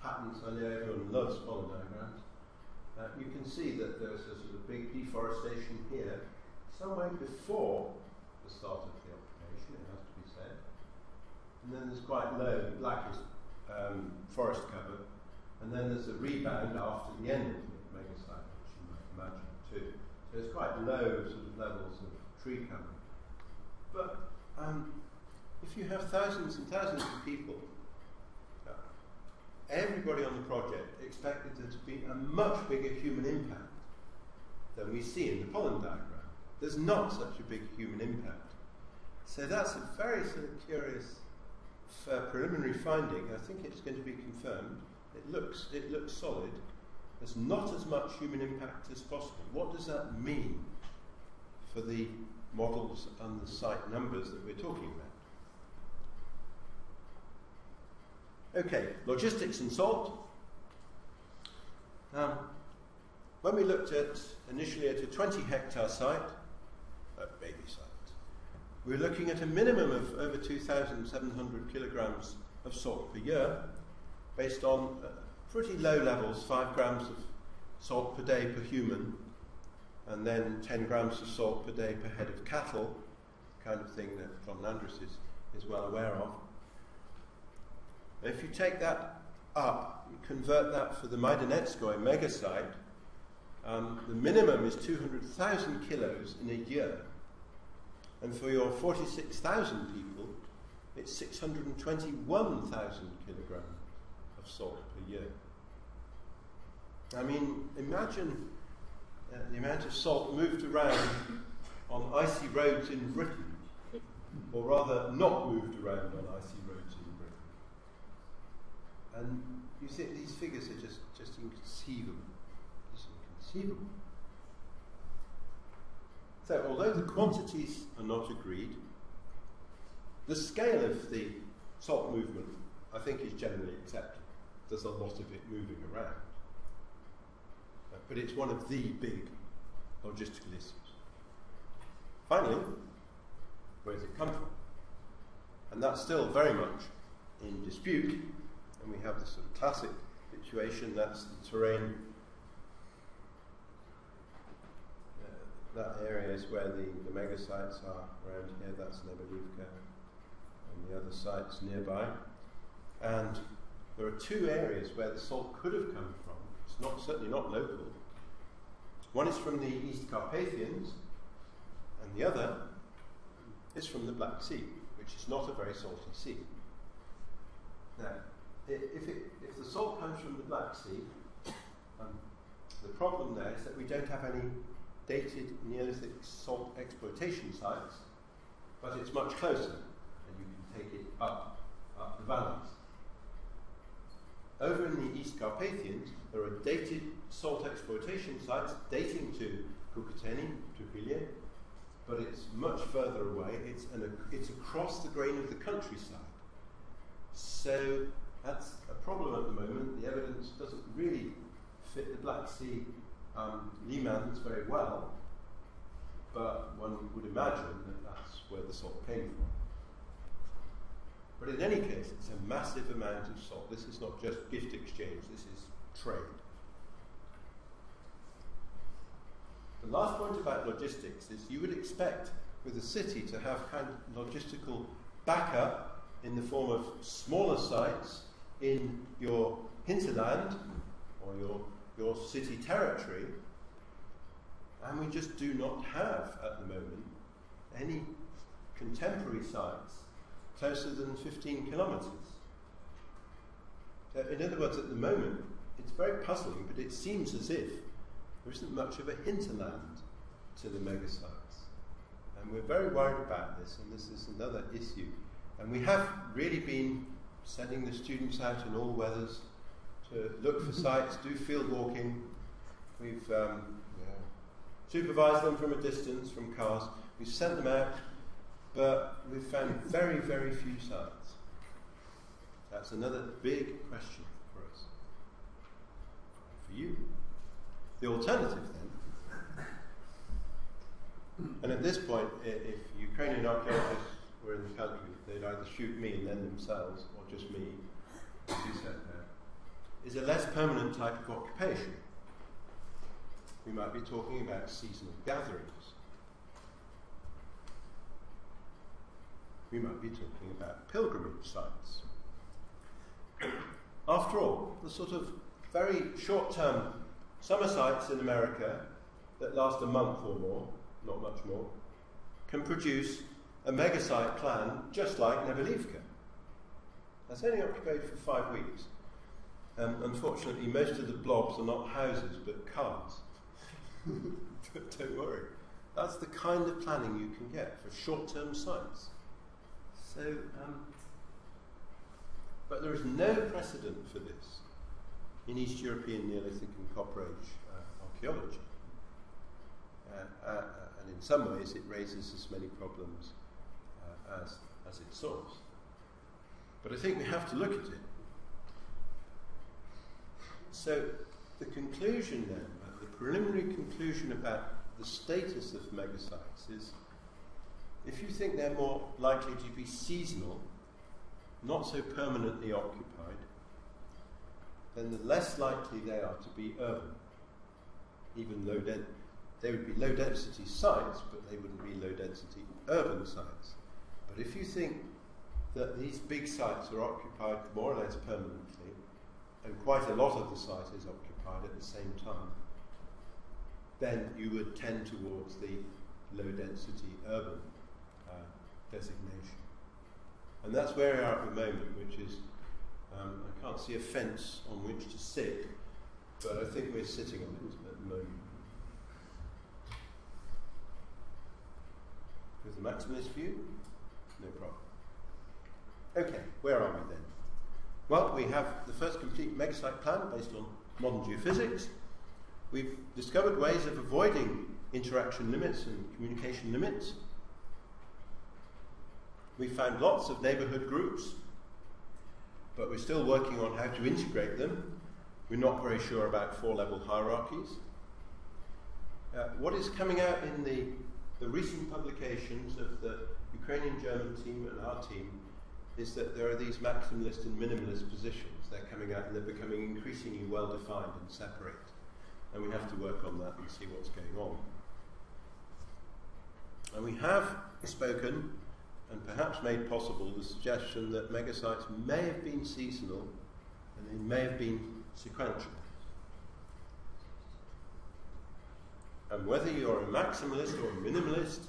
patterns I know everyone loves polygon diagrams, uh, you can see that there's a sort of big deforestation here, somewhere before the start of the occupation, it has to be said. And then there's quite low, the black is um, forest cover, and then there's a rebound after the end of the megasite, which you might imagine too. So there's quite low sort of levels of tree cover. But um, if you have thousands and thousands of people, uh, everybody on the project expected there to be a much bigger human impact than we see in the pollen diagram. There's not such a big human impact. So that's a very sort of curious uh, preliminary finding. I think it's going to be confirmed. It looks, it looks solid There's not as much human impact as possible. What does that mean for the models and the site numbers that we're talking about? Okay, logistics and salt. Um, when we looked at initially at a 20 hectare site, a baby site, were looking at a minimum of over 2,700 kilograms of salt per year based on uh, pretty low levels, 5 grams of salt per day per human, and then 10 grams of salt per day per head of cattle, kind of thing that John Landris is, is well aware of. If you take that up, you convert that for the Majdanetskoy megasite, um, the minimum is 200,000 kilos in a year. And for your 46,000 people, it's 621,000 kilograms of salt per year. I mean, imagine uh, the amount of salt moved around on icy roads in Britain, or rather, not moved around on icy roads in Britain. And you think these figures are just, just inconceivable. Just inconceivable. So, although the quantities are not agreed, the scale of the salt movement, I think, is generally accepted. There's a lot of it moving around. But it's one of the big logistical issues. Finally, where does it come from? And that's still very much in dispute, and we have this sort of classic situation that's the terrain that area is where the, the mega sites are around here, that's Nebelivka, and the other sites nearby. And there are two areas where the salt could have come from. It's not certainly not local. One is from the East Carpathians, and the other is from the Black Sea, which is not a very salty sea. Now, if, it, if the salt comes from the Black Sea, um, the problem there is that we don't have any dated Neolithic salt exploitation sites, but it's much closer, and you can take it up, up the valleys. Over in the East Carpathians, there are dated salt exploitation sites dating to Cucuteni, to but it's much further away. It's, an, it's across the grain of the countryside. So that's a problem at the moment. The evidence doesn't really fit the Black Sea um, Limans very well, but one would imagine that that's where the salt came from. But in any case, it's a massive amount of salt. This is not just gift exchange, this is trade. The last point about logistics is you would expect with a city to have logistical backup in the form of smaller sites in your hinterland or your your city territory, and we just do not have at the moment any contemporary sites closer than 15 kilometres. So in other words, at the moment, it's very puzzling, but it seems as if there isn't much of a hinterland to the megasites. And we're very worried about this, and this is another issue. And we have really been sending the students out in all weathers look for sites, do field walking. We've um, supervised them from a distance from cars. We've sent them out, but we've found very, very few sites. That's another big question for us. For you. The alternative then, and at this point, if Ukrainian archaeologists were in the country, they'd either shoot me and then themselves, or just me, as you said there is a less permanent type of occupation. We might be talking about seasonal gatherings. We might be talking about pilgrimage sites. After all, the sort of very short term summer sites in America that last a month or more, not much more, can produce a megasite plan just like Nebelivka. That's only occupied for five weeks. Um, unfortunately, most of the blobs are not houses but cars. Don't worry. That's the kind of planning you can get for short term sites. So, um, but there is no precedent for this in East European Neolithic and Copper Age uh, archaeology. Uh, uh, and in some ways, it raises as many problems uh, as, as it solves. But I think we have to look at it so the conclusion then, the preliminary conclusion about the status of megasites is if you think they're more likely to be seasonal, not so permanently occupied, then the less likely they are to be urban. Even low de- they would be low density sites, but they wouldn't be low density urban sites. But if you think that these big sites are occupied more or less permanently, and quite a lot of the site is occupied at the same time, then you would tend towards the low density urban designation. And that's where we are at the moment, which is um, I can't see a fence on which to sit, but I think we're sitting on it at the moment. With the maximalist view, no problem. Okay, where are we then? Well, we have the first complete megasite plan based on modern geophysics. We've discovered ways of avoiding interaction limits and communication limits. We found lots of neighbourhood groups, but we're still working on how to integrate them. We're not very sure about four level hierarchies. Uh, what is coming out in the, the recent publications of the Ukrainian German team and our team is that there are these maximalist and minimalist positions. They're coming out and they're becoming increasingly well defined and separate. And we have to work on that and see what's going on. And we have spoken and perhaps made possible the suggestion that megasites may have been seasonal and they may have been sequential. And whether you're a maximalist or a minimalist,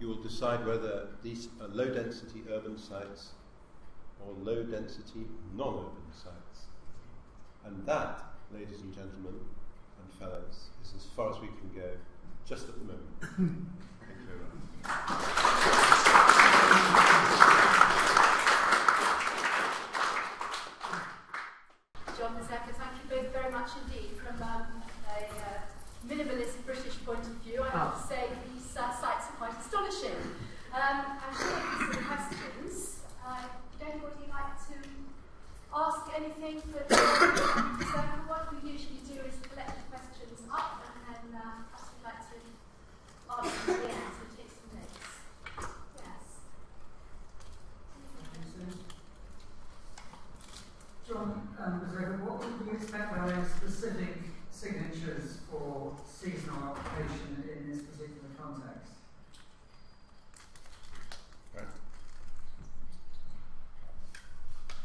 you will decide whether these are low density urban sites or low density non urban sites. And that, ladies and gentlemen and fellows, is as far as we can go just at the moment. Thank you very much. John Mazeka, thank you both very much indeed. From um, a uh, minimalist British point of view, I have to say these uh, sites are quite astonishing. Um, I'm sure there's some questions. Uh, would anybody like to ask anything for John Mazeka? What we usually do is collect the questions up and then uh, perhaps we'd like to ask them at the end and take some notes. Yes. John, um, Mazeka, what would we expect by way of specific signatures for seasonal occupation in this particular context? Right.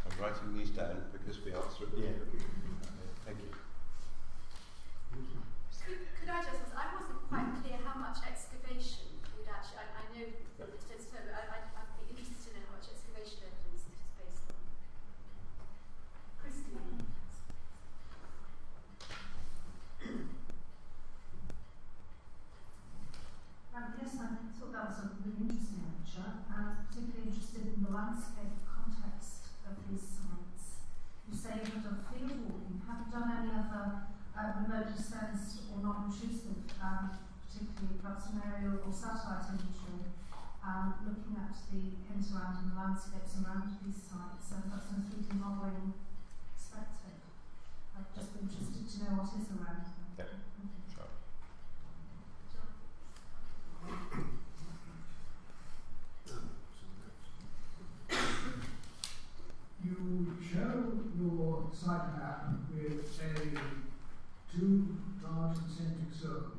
I'm writing these down because we answer at the end. Thank you. Could, could I just ask, I wasn't quite clear how much excavation would actually, I, I know that it's it's but I, I, I'd be interested to know how much excavation evidence it is based on. Christine? Um, yes, I thought that was a really interesting lecture, and I was particularly interested in the landscape context of these sites. You say you've done field walking. Have you done any other uh, remote descents or non-intrusive, um, particularly perhaps or satellite imagery, um, looking at the hinterland and the landscapes around these sites, and that's from a 3D modelling perspective? I'd just be interested to know what is around them. Yeah. You. Sure. You show your site map with a two large concentric circles,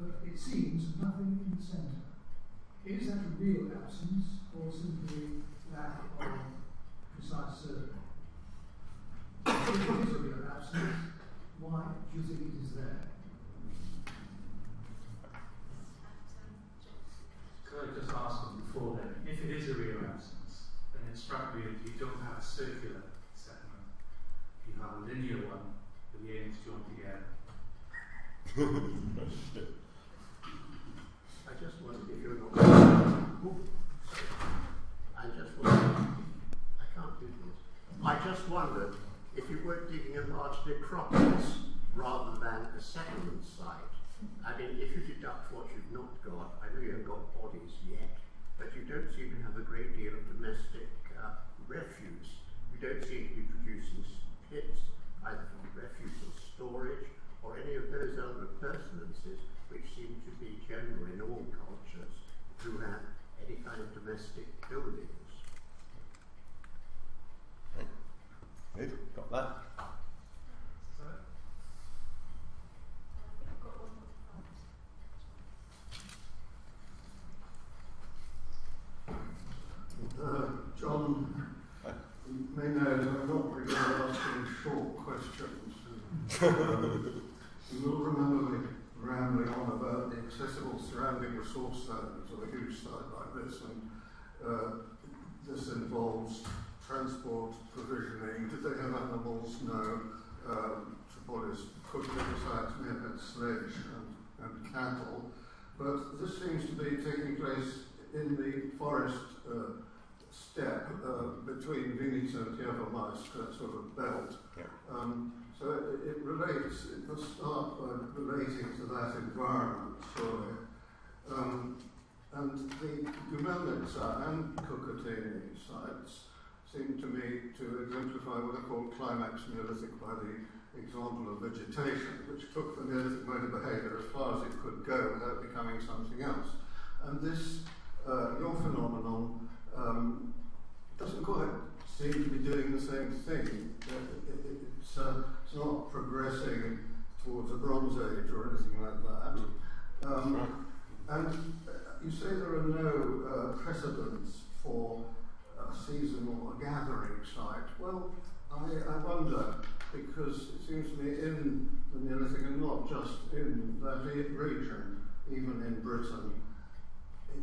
but it seems nothing in the centre. Is that a real absence or simply lack of precise survey? If it is a real absence, why do you think it is there? Could I just ask them before then, if it is a real absence, then it struck me that you don't have a circular segment, you have a linear one with the ends joined together. I just wondered if you're not. I just wondered. I can't do this. I just wondered if you weren't digging a large necropolis rather than a settlement site. I mean, if you deduct what you've not got, I know you haven't got bodies yet, but you don't seem to have a great deal of domestic uh, refuse. You don't seem to be producing pits, either for refuse or storage, or any of those other appurtenances which seem to be general in all who have any kind of domestic buildings. Good, got that. Zones of a huge site like this, and uh, this involves transport provisioning. Did they have animals? No. Um, Tripolis could may have had sledge and, and cattle, but this seems to be taking place in the forest uh, steppe uh, between Vinica and Tiervermeist, that sort of belt. Yeah. Um, so it, it relates, it must start by relating to that environment, surely. Um, and the Gumelnitsa and Cucuteni sites seem to me to exemplify what are called climax Neolithic by the example of vegetation, which took the Neolithic mode of behaviour as far as it could go without becoming something else. And this, uh, your phenomenon, um, doesn't quite seem to be doing the same thing. It's, uh, it's not progressing towards a Bronze Age or anything like that. Um, and you say there are no uh, precedents for a seasonal gathering site. Well, I, I wonder, because it seems to me in the Neolithic, and not just in that region, even in Britain,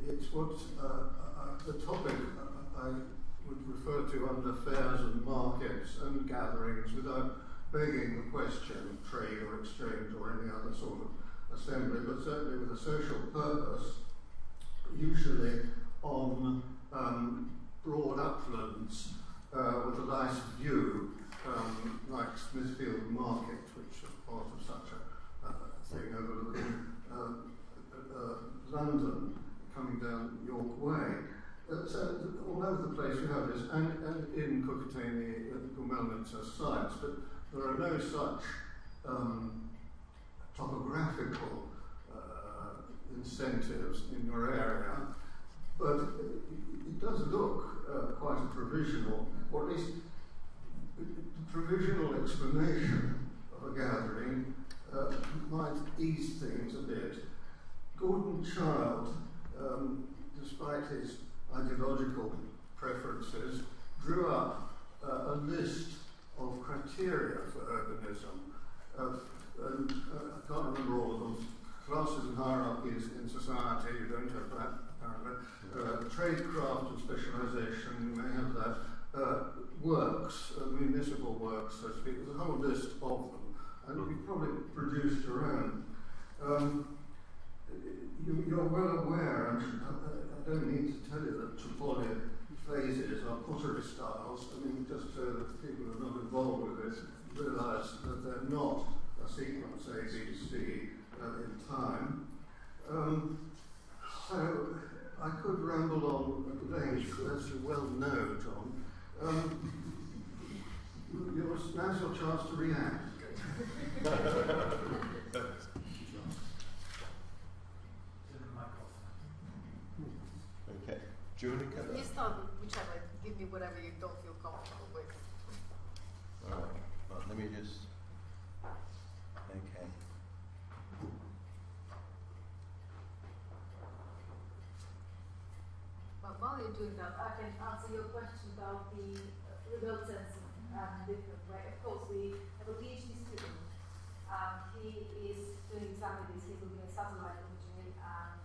it's what uh, uh, the topic I would refer to under fairs and markets and gatherings without begging the question of trade or exchange or any other sort of assembly, but certainly with a social purpose, usually on um, broad uplands uh, with a nice view, um, like Smithfield Market, which is part of such a uh, thing overlooking uh, uh, uh, London, coming down York Way. Uh, so all over the place you have this, and, and in Cookatani, at Gummelmans sites, but there are no such um, topographical incentives in your area, but it, does look uh, quite a provisional, or at least provisional explanation of a gathering uh, might ease things a bit. Gordon Childe, um, despite his ideological preferences, drew up uh, a list of criteria for urbanism. And uh, I can't remember all of them. Classes and hierarchies in society, you don't have that apparently. Uh, tradecraft and specialisation, you may have that. Uh, works, uh, municipal works, so to speak. There's a whole list of them. And you've probably produced your own. Um, you, are well aware, and I, I, don't need to tell you that Tripoli phases are pottery styles. I mean, just so that people who are not involved with this realise that they're not a sequence A, B, C uh, in time. Um, so I could ramble on at length, as you well know, John. Um, now's your chance to react. Okay. Julie, You start whichever. Give me whatever you don't feel comfortable with. All right. Well, let me just. Okay. But you're doing that, I can answer your question about the uh, remote sensing and different way. Of course, we have a PhD student. Um, he is doing exactly this. He's looking at satellite imagery and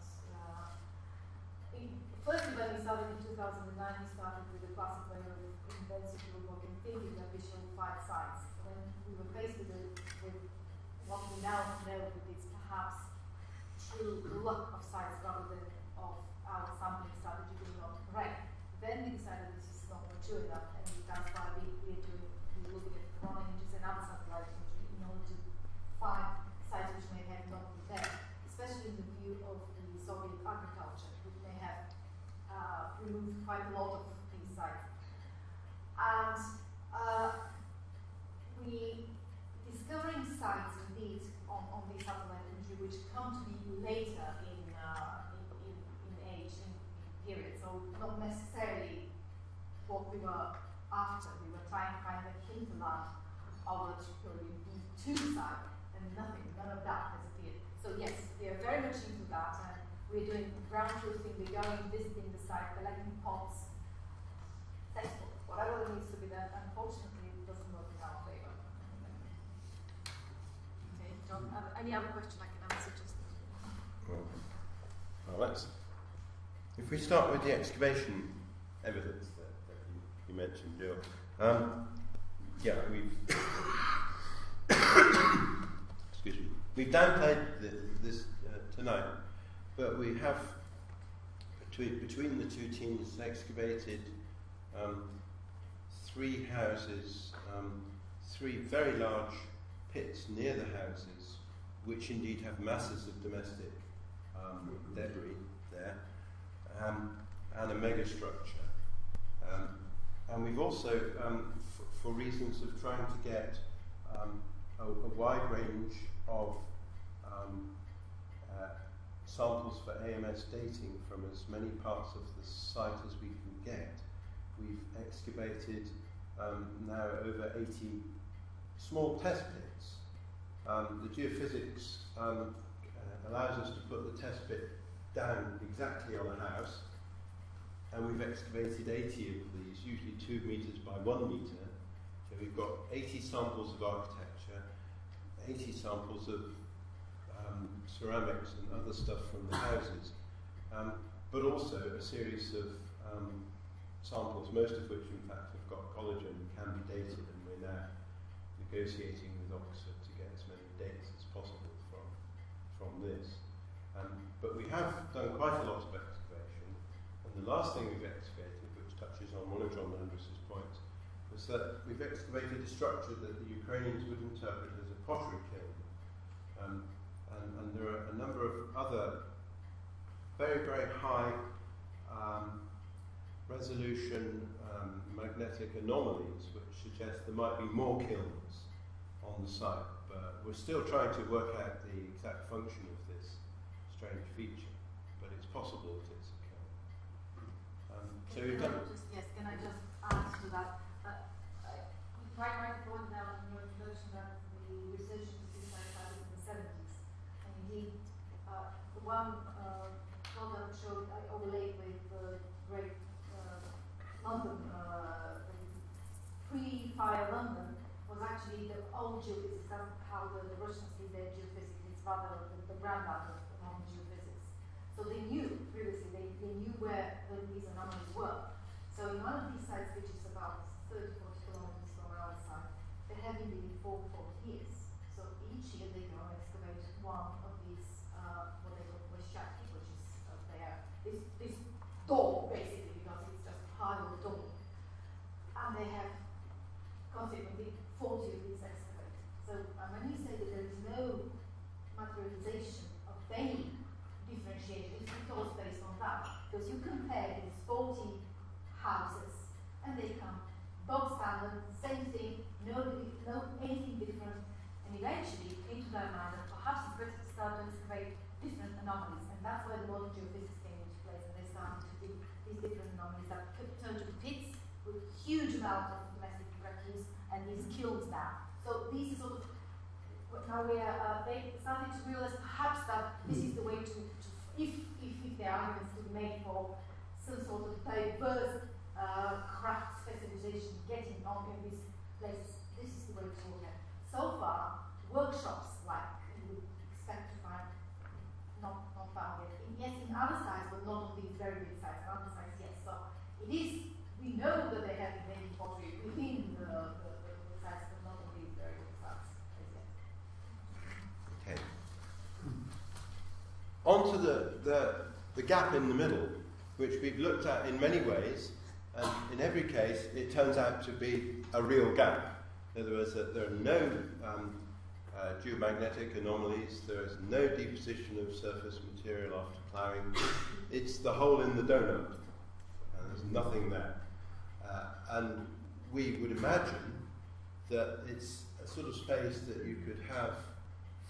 First, when he started in 2009, he started with a classic way of intensive work and thinking that find sites. When we were faced with, it, with what we now know it's perhaps true luck of sites rather than of our sampling strategy being not correct. Then we decided this is not mature enough, and that's why we, we're doing, we're looking at drone images and other satellite imagery in order to find sites which may have not been there, especially in the view of the Soviet agriculture uh, removed quite a lot of these sites. And uh, we discovering sites indeed on, on these satellite imagery which come to be later in, uh, in, in, in, age, in, in period. So not necessarily what we were after. We were trying to find a hinterland a Tutorial B2 site and nothing, none of that has appeared. So yes, we are very much into that and we're doing ground truthing, we're going, visiting the site, collecting pots, textbook, whatever needs to be done. Unfortunately, it doesn't work in our favor. Okay, John, uh, any other question I can answer? Just Well, let's. If we start with the excavation evidence that, that you, you, mentioned, Jill. Um, yeah, we've. excuse me. We've downplayed the, this uh, tonight, but we have between between the two teams excavated um, three houses, um, three very large pits near the houses, which indeed have masses of domestic um, debris there, um, and a megastructure. Um, and we've also, um, for reasons of trying to get um, a, a, wide range of um, uh, samples for AMS dating from as many parts of the site as we can get, we've excavated now over 80 small test pits. the geophysics um, allows us to put the test pit down exactly on a house, and we've excavated 80 of these, usually 2 metres by 1 metre. So we've got 80 samples of architecture, 80 samples of um, ceramics and other stuff from the houses, um, but also a series of um, samples, most of which in fact have got collagen and can be dated, and we're now negotiating with Oxford to get as many dates as possible from from this. Um, but we have done quite a lot of excavation, and the last thing we've excavated, which touches on one of John points, that we've excavated a structure that the Ukrainians would interpret as a pottery kiln. Um, and, and, there are a number of other very, very high um, resolution um, magnetic anomalies which suggest there might be more kilns on the site But we're still trying to work out the exact function of this strange feature, but it's possible that it's a kiln. Um, so done. Just, yes, can I just add to that? Uh, uh, right point out in your introduction that the research institute started in the 70s, and indeed, uh, the one uh, product showed I overlaid with the great uh, London, uh, pre-fire London, was actually the old geophysics, that's how the, the Russians did their geophysics, it's rather the, the granddad of modern geophysics. So they knew, previously, they, they knew where these anomalies were. So in one of these sites, which is about 30, 40 kilometers from our site, have been digging for 40 years. So each year they go and excavate one of these, uh, what they call Weshaki, which is uh, their, this, this door, basically, because it's just the door. And they have consequently 40 of these excavated. So um, when you say that there is no materialization of any differentiation, it's because based on that. Because you compare these 40 houses and they come both standard, same thing, no, no anything different, and eventually came to their mind that perhaps it's better to excavate different anomalies, and that's where the modern geophysics came into place, and they started to dig these different anomalies that could turn to pits with huge amount of domestic refuse and these kilns now. So these sort of now we are uh, they started to realize perhaps that this is the way to, to if, if, if there are arguments to be made for some sort of diverse uh, craft specialization getting on in this this is the way to at. So far, workshops like you would expect to find not not found yet. Yes, in other sites, but not on these very big sites. Other sites, yes. So it is. We know that they have making pottery within the, the onto the, the, the gap in the middle, which we've looked at in many ways, and in every case, it turns out to be a real gap. In other words, that there are no um, uh, geomagnetic anomalies, there is no deposition of surface material after ploughing. It's the hole in the donut, and there's nothing there. Uh, and we would imagine that it's a sort of space that you could have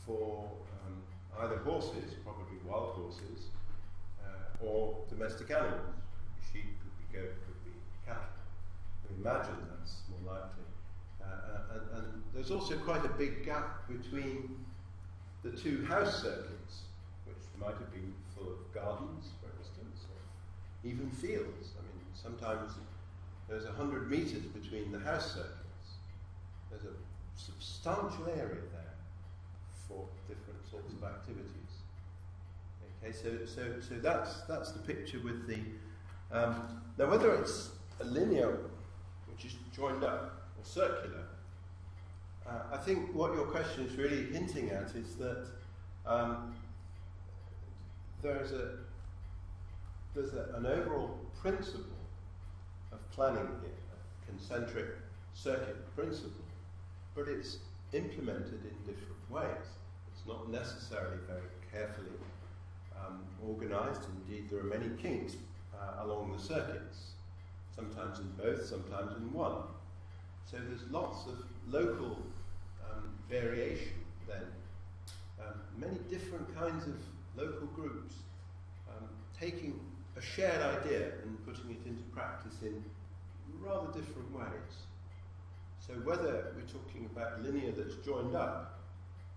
for um, either horses, probably wild horses uh, or domestic animals. Sheep could be goat, could be cattle. We imagine that's more likely. Uh, uh, and, and, there's also quite a big gap between the two house circuits, which might have been full of gardens, for instance, or even fields. I mean, sometimes there's a hundred meters between the house circuits. There's a substantial area there for different sorts of activities. Okay, so, so, so that's, that's the picture with the. Um, now, whether it's a linear, joined up, or circular, uh, I think what your question is really hinting at is that um, there's, a, there's a, an overall principle of planning here, a concentric circuit principle, but it's implemented in different ways. It's not necessarily very carefully um, organised. Indeed, there are many kinks uh, along the circuits, sometimes in both, sometimes in one. So there's lots of local um, variation then. Um, many different kinds of local groups um, taking a shared idea and putting it into practice in rather different ways. So whether we're talking about linear that's joined up,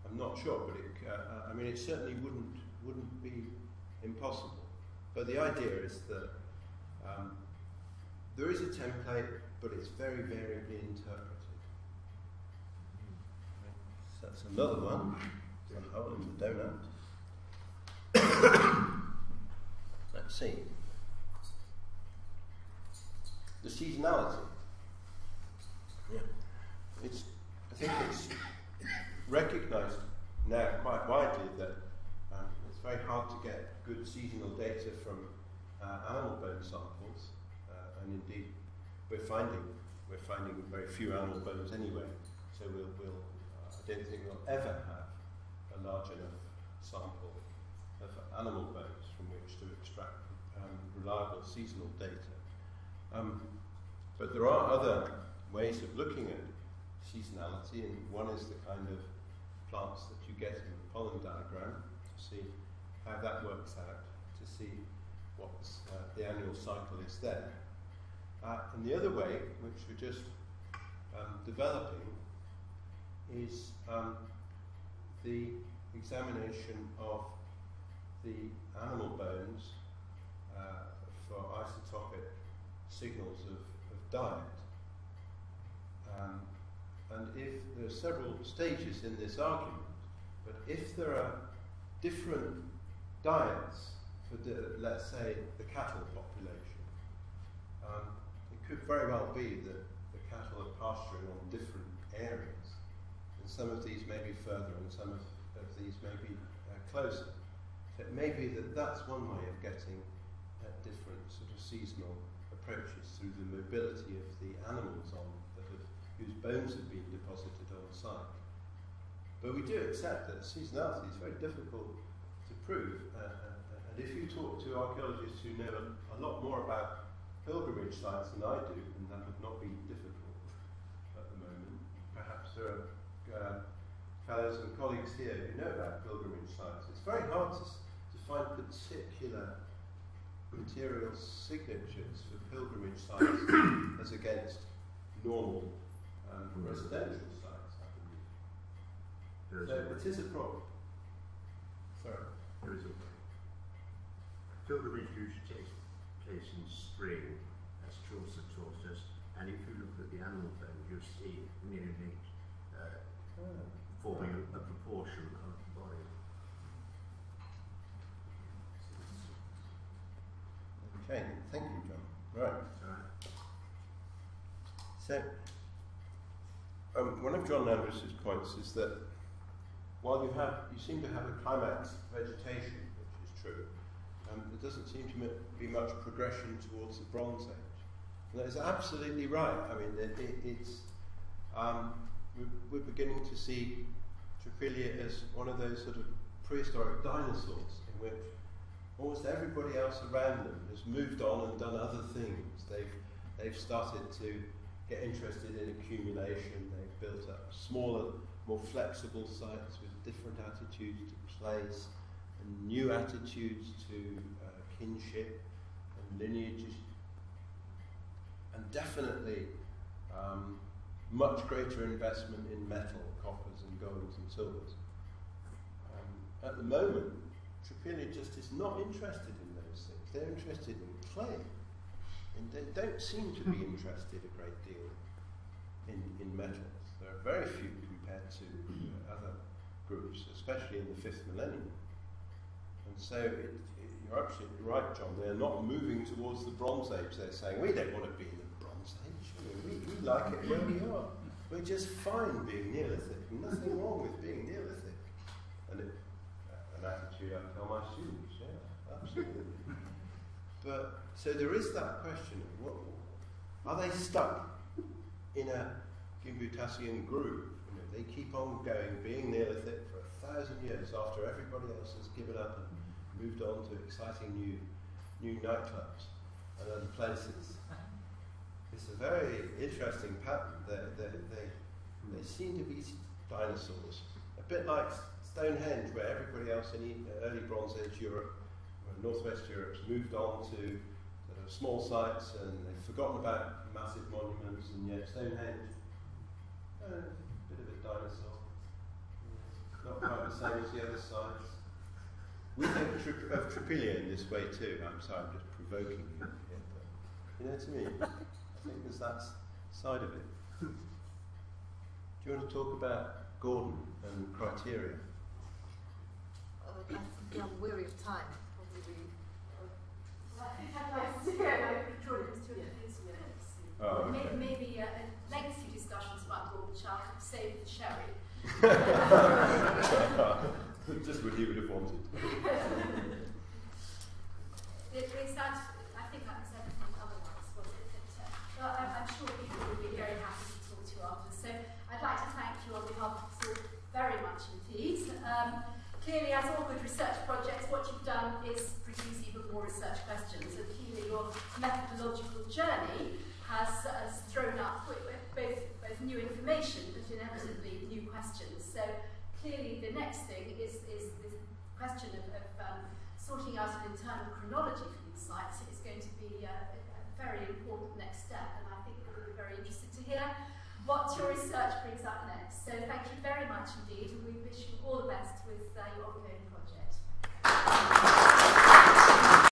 I'm not sure, but it, uh, I mean it certainly wouldn't wouldn't be impossible. But the idea is that um, there is a template, but it's very variably interpreted. So that's another one. A hole in the donut. Let's see. The seasonality. Yeah. It's, I think it's recognised now quite widely that um, it's very hard to get good seasonal data from uh, animal bone samples, and indeed we're finding we're finding very few animal bones anyway. So we'll, we'll uh, I don't think we'll ever have a large enough sample of animal bones from which to extract um, reliable seasonal data. Um, but there are other ways of looking at seasonality, and one is the kind of plants that you get in the pollen diagram to see how that works out, to see what uh, the annual cycle is there. Uh, and the other way, which we're just um, developing, is um, the examination of the animal bones uh, for isotopic signals of, of diet. Um, and if there are several stages in this argument, but if there are different diets for, the, let's say, the cattle population, um, could very well be that the cattle are pasturing on different areas, and some of these may be further and some of, of these may be uh, closer. It may be that that's one way of getting at different sort of seasonal approaches through the mobility of the animals on that have, whose bones have been deposited on site. But we do accept that seasonality is very difficult to prove. Uh, uh, and if you talk to archaeologists who know a, lot more about pilgrimage sites than I do, and that would not be difficult at the moment, perhaps there are uh, fellows and colleagues here who know about pilgrimage sites. It's very hard to, to find particular material signatures for pilgrimage sites as against normal um, residential sites, I believe. There is so it is a problem. Sorry. There is a way. Pilgrimage usually takes in spring, as Chaucer taught us, and if you look at the animal bone, you'll see nearly uh, oh. forming a, a proportion of the body. Okay, thank you, John. Right. Right. So, um, one of John Andrews's points is that while you have, you seem to have a climax vegetation, which is true, um, there doesn't seem to be much progression towards the Bronze Age. And that is absolutely right. I mean, it, it, it's um, we're, we're, beginning to see Trypillia as one of those sort of prehistoric dinosaurs in which almost everybody else around them has moved on and done other things. They've they've started to get interested in accumulation. They've built up smaller, more flexible sites with different attitudes to place and new attitudes to uh, kinship and lineage, and definitely um, much greater investment in metal, coppers and golds and silvers. Um, at the moment, Trypillia just is not interested in those things. They're interested in clay. And they don't seem to be interested a great deal in, in metals. There are very few compared to uh, other groups, especially in the fifth millennium. So it, you're absolutely right, John. They're not moving towards the Bronze Age. They're saying, we don't want to be in the Bronze Age. We, we like it where we are. We're just fine being Neolithic. Nothing wrong with being Neolithic. And it, uh, an attitude I tell my students, yeah, absolutely. but so there is that question of what are they stuck in a Gimbutasian groove? You know, they keep on going, being Neolithic for a thousand years after everybody else has given up moved on to exciting new, new nightclubs and other places. It's a very interesting pattern. They, they, they, they seem to be dinosaurs, a bit like Stonehenge, where everybody else in early Bronze Age Europe, or Northwest Europe, moved on to sort of small sites and they've forgotten about massive monuments, and yet Stonehenge, uh, a bit of a dinosaur, not quite the same as the other sites. We think tri- of Trypillia in this way too. I'm sorry, I'm just provoking you here, but you know what I mean? I think there's that side of it. Do you want to talk about Gordon and criteria? Uh, I think I'm weary of time. Probably we. Well, I think I'd like to yeah, draw it to a close minutes. Oh, May- okay. Maybe uh, lengthy discussions about Gorbachev save the sherry. Just what he would have wanted. It, is that, I think that was everything otherwise, was it? Uh, well, I'm, I'm sure people would be very happy to talk to you after. So I'd like to thank you on behalf of SAL very much indeed. Um, clearly, as all good research projects, what you've done is produce even more research questions. And clearly, your methodological journey has, has thrown up both, both new information, but inevitably new questions. So clearly the next thing is, is the question of, of um, sorting out an internal chronology for these sites is going to be uh, a very important next step, and I think we'll be very interested to hear what your research brings up next. So thank you very much indeed, and we wish you all the best with uh, your ongoing project. Thank you.